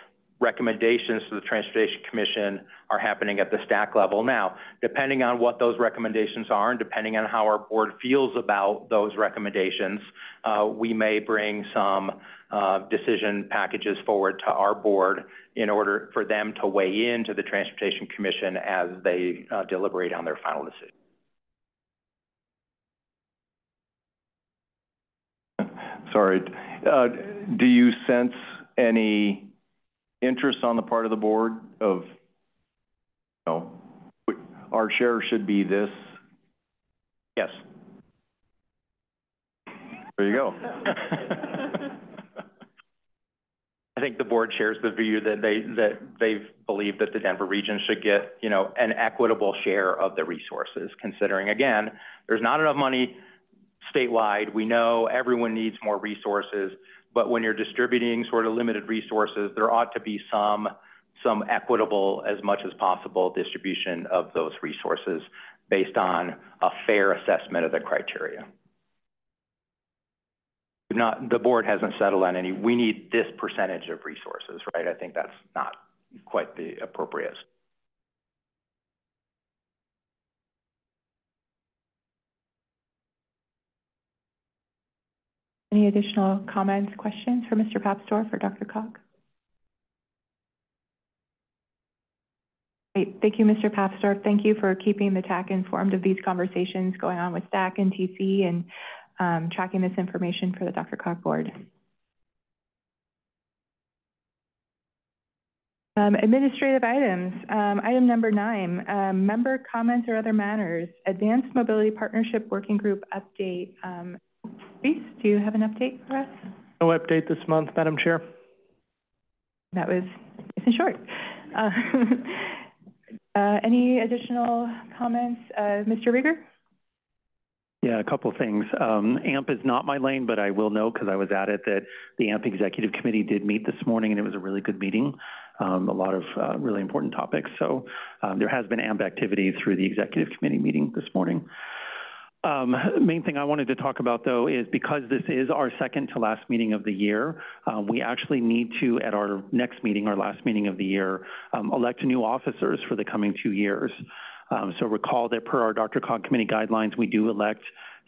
recommendations to the Transportation Commission are happening at the STAC level. Now, depending on what those recommendations are and depending on how our board feels about those recommendations, uh, we may bring some uh, decision packages forward to our board in order for them to weigh into the Transportation Commission as they uh, deliberate on their final decision. Sorry. Uh, do you sense any interest on the part of the board of, you know, our share should be this? Yes. There you go. (laughs) I think the board shares the view that they, that they believe that the Denver region should get, you know, an equitable share of the resources, considering, again, there's not enough money statewide. We know everyone needs more resources, but when you're distributing sort of limited resources, there ought to be some, some equitable, as much as possible, distribution of those resources based on a fair assessment of the criteria. Not, the board hasn't settled on any, we need this percentage of resources, right? I think that's not quite the appropriate. Any additional comments, questions for Mr. Papsdorf or DRCOG? Great. Thank you, Mr. Papsdorf. Thank you for keeping the TAC informed of these conversations going on with STAC and TC and um, tracking this information for the DRCOG board. Um, administrative items. Um, item number nine, um, member comments or other matters. Advanced Mobility Partnership Working Group update. Reese, do you have an update for us? No update this month, Madam Chair. That was nice and short. Uh, (laughs) uh, any additional comments? Uh, Mr. Riger? Yeah, a couple of things. Um, AMP is not my lane, but I will note, because I was at it, that the AMP Executive Committee did meet this morning, and it was a really good meeting. Um, a lot of uh, really important topics. So um, there has been AMP activity through the Executive Committee meeting this morning. Um, main thing I wanted to talk about, though, is because this is our second to last meeting of the year, um, we actually need to, at our next meeting, our last meeting of the year, um, elect new officers for the coming two years. Um, so recall that per our DRCOG committee guidelines, we do elect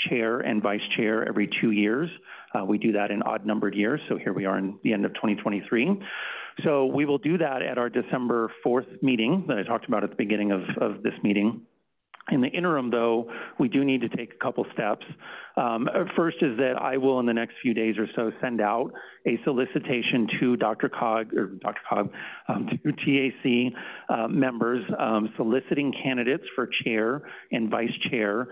chair and vice chair every two years. Uh, we do that in odd numbered years. So here we are in the end of 2023. So we will do that at our December 4th meeting that I talked about at the beginning of, of this meeting. In the interim, though, we do need to take a couple steps. Um, first is that I will, in the next few days or so, send out a solicitation to DRCOG or DRCOG um, to TAC uh, members um, soliciting candidates for chair and vice chair.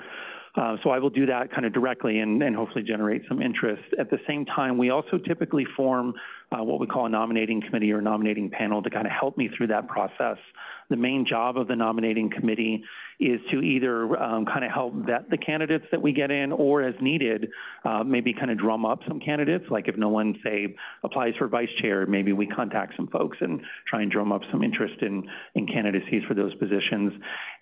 Uh, so I will do that kind of directly and, and, hopefully generate some interest. At the same time, we also typically form uh, what we call a nominating committee or nominating panel to kind of help me through that process. The main job of the nominating committee is to either um, kind of help vet the candidates that we get in or as needed, uh, maybe kind of drum up some candidates. Like if no one, say, applies for vice chair, maybe we contact some folks and try and drum up some interest in, in candidacies for those positions.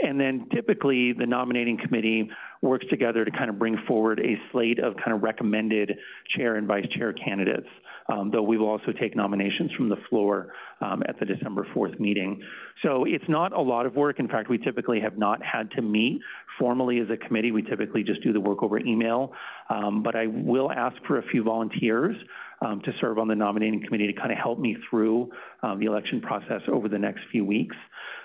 And then typically the nominating committee works together to kind of bring forward a slate of kind of recommended chair and vice chair candidates. Um, though we will also take nominations from the floor um, at the December 4th meeting. So it's not a lot of work. In fact, we typically have not had to meet formally as a committee. We typically just do the work over email. Um, but I will ask for a few volunteers um, to serve on the nominating committee to kind of help me through um, the election process over the next few weeks.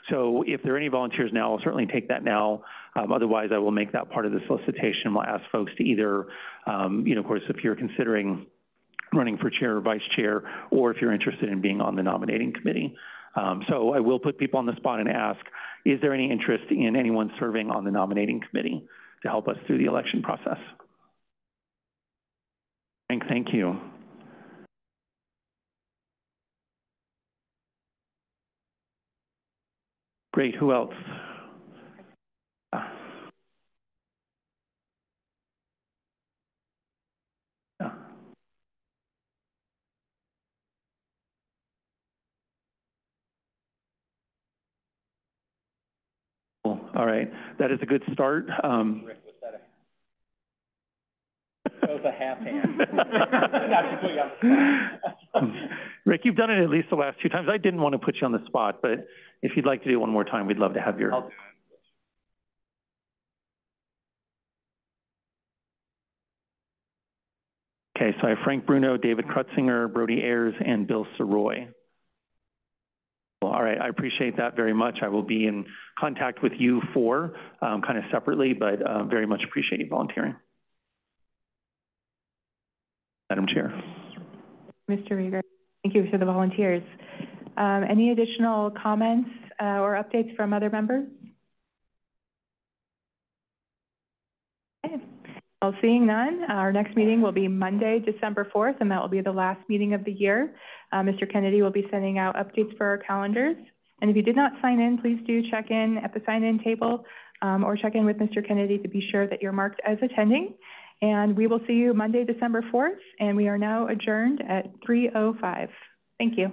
So if there are any volunteers now, I'll certainly take that now. Um, otherwise, I will make that part of the solicitation. We'll ask folks to either, um, you know, of course, if you're considering running for chair or vice chair, or if you're interested in being on the nominating committee. Um, so I will put people on the spot and ask, is there any interest in anyone serving on the nominating committee to help us through the election process? Frank, thank you. Great, who else? All right, that is a good start. Um, Rick, was that a? That was a half hand. (laughs) (laughs) Rick, you've done it at least the last two times. I didn't want to put you on the spot, but if you'd like to do it one more time, we'd love to have your. I'll do it. Okay, so I have Frank Bruno, David Krutsinger, Brody Ayers, and Bill Sirois. Well, all right, I appreciate that very much. I will be in contact with you for um, kind of separately, but uh, very much appreciate you volunteering. Madam Chair. Mr. Riger, thank you for the volunteers. Um, any additional comments uh, or updates from other members? Okay. Well, seeing none, our next meeting will be Monday, December 4th, and that will be the last meeting of the year. Uh, Mr. Kennedy will be sending out updates for our calendars. And if you did not sign in, please do check in at the sign-in table um, or check in with Mr. Kennedy to be sure that you're marked as attending. And we will see you Monday, December 4th, and we are now adjourned at 3.05. Thank you.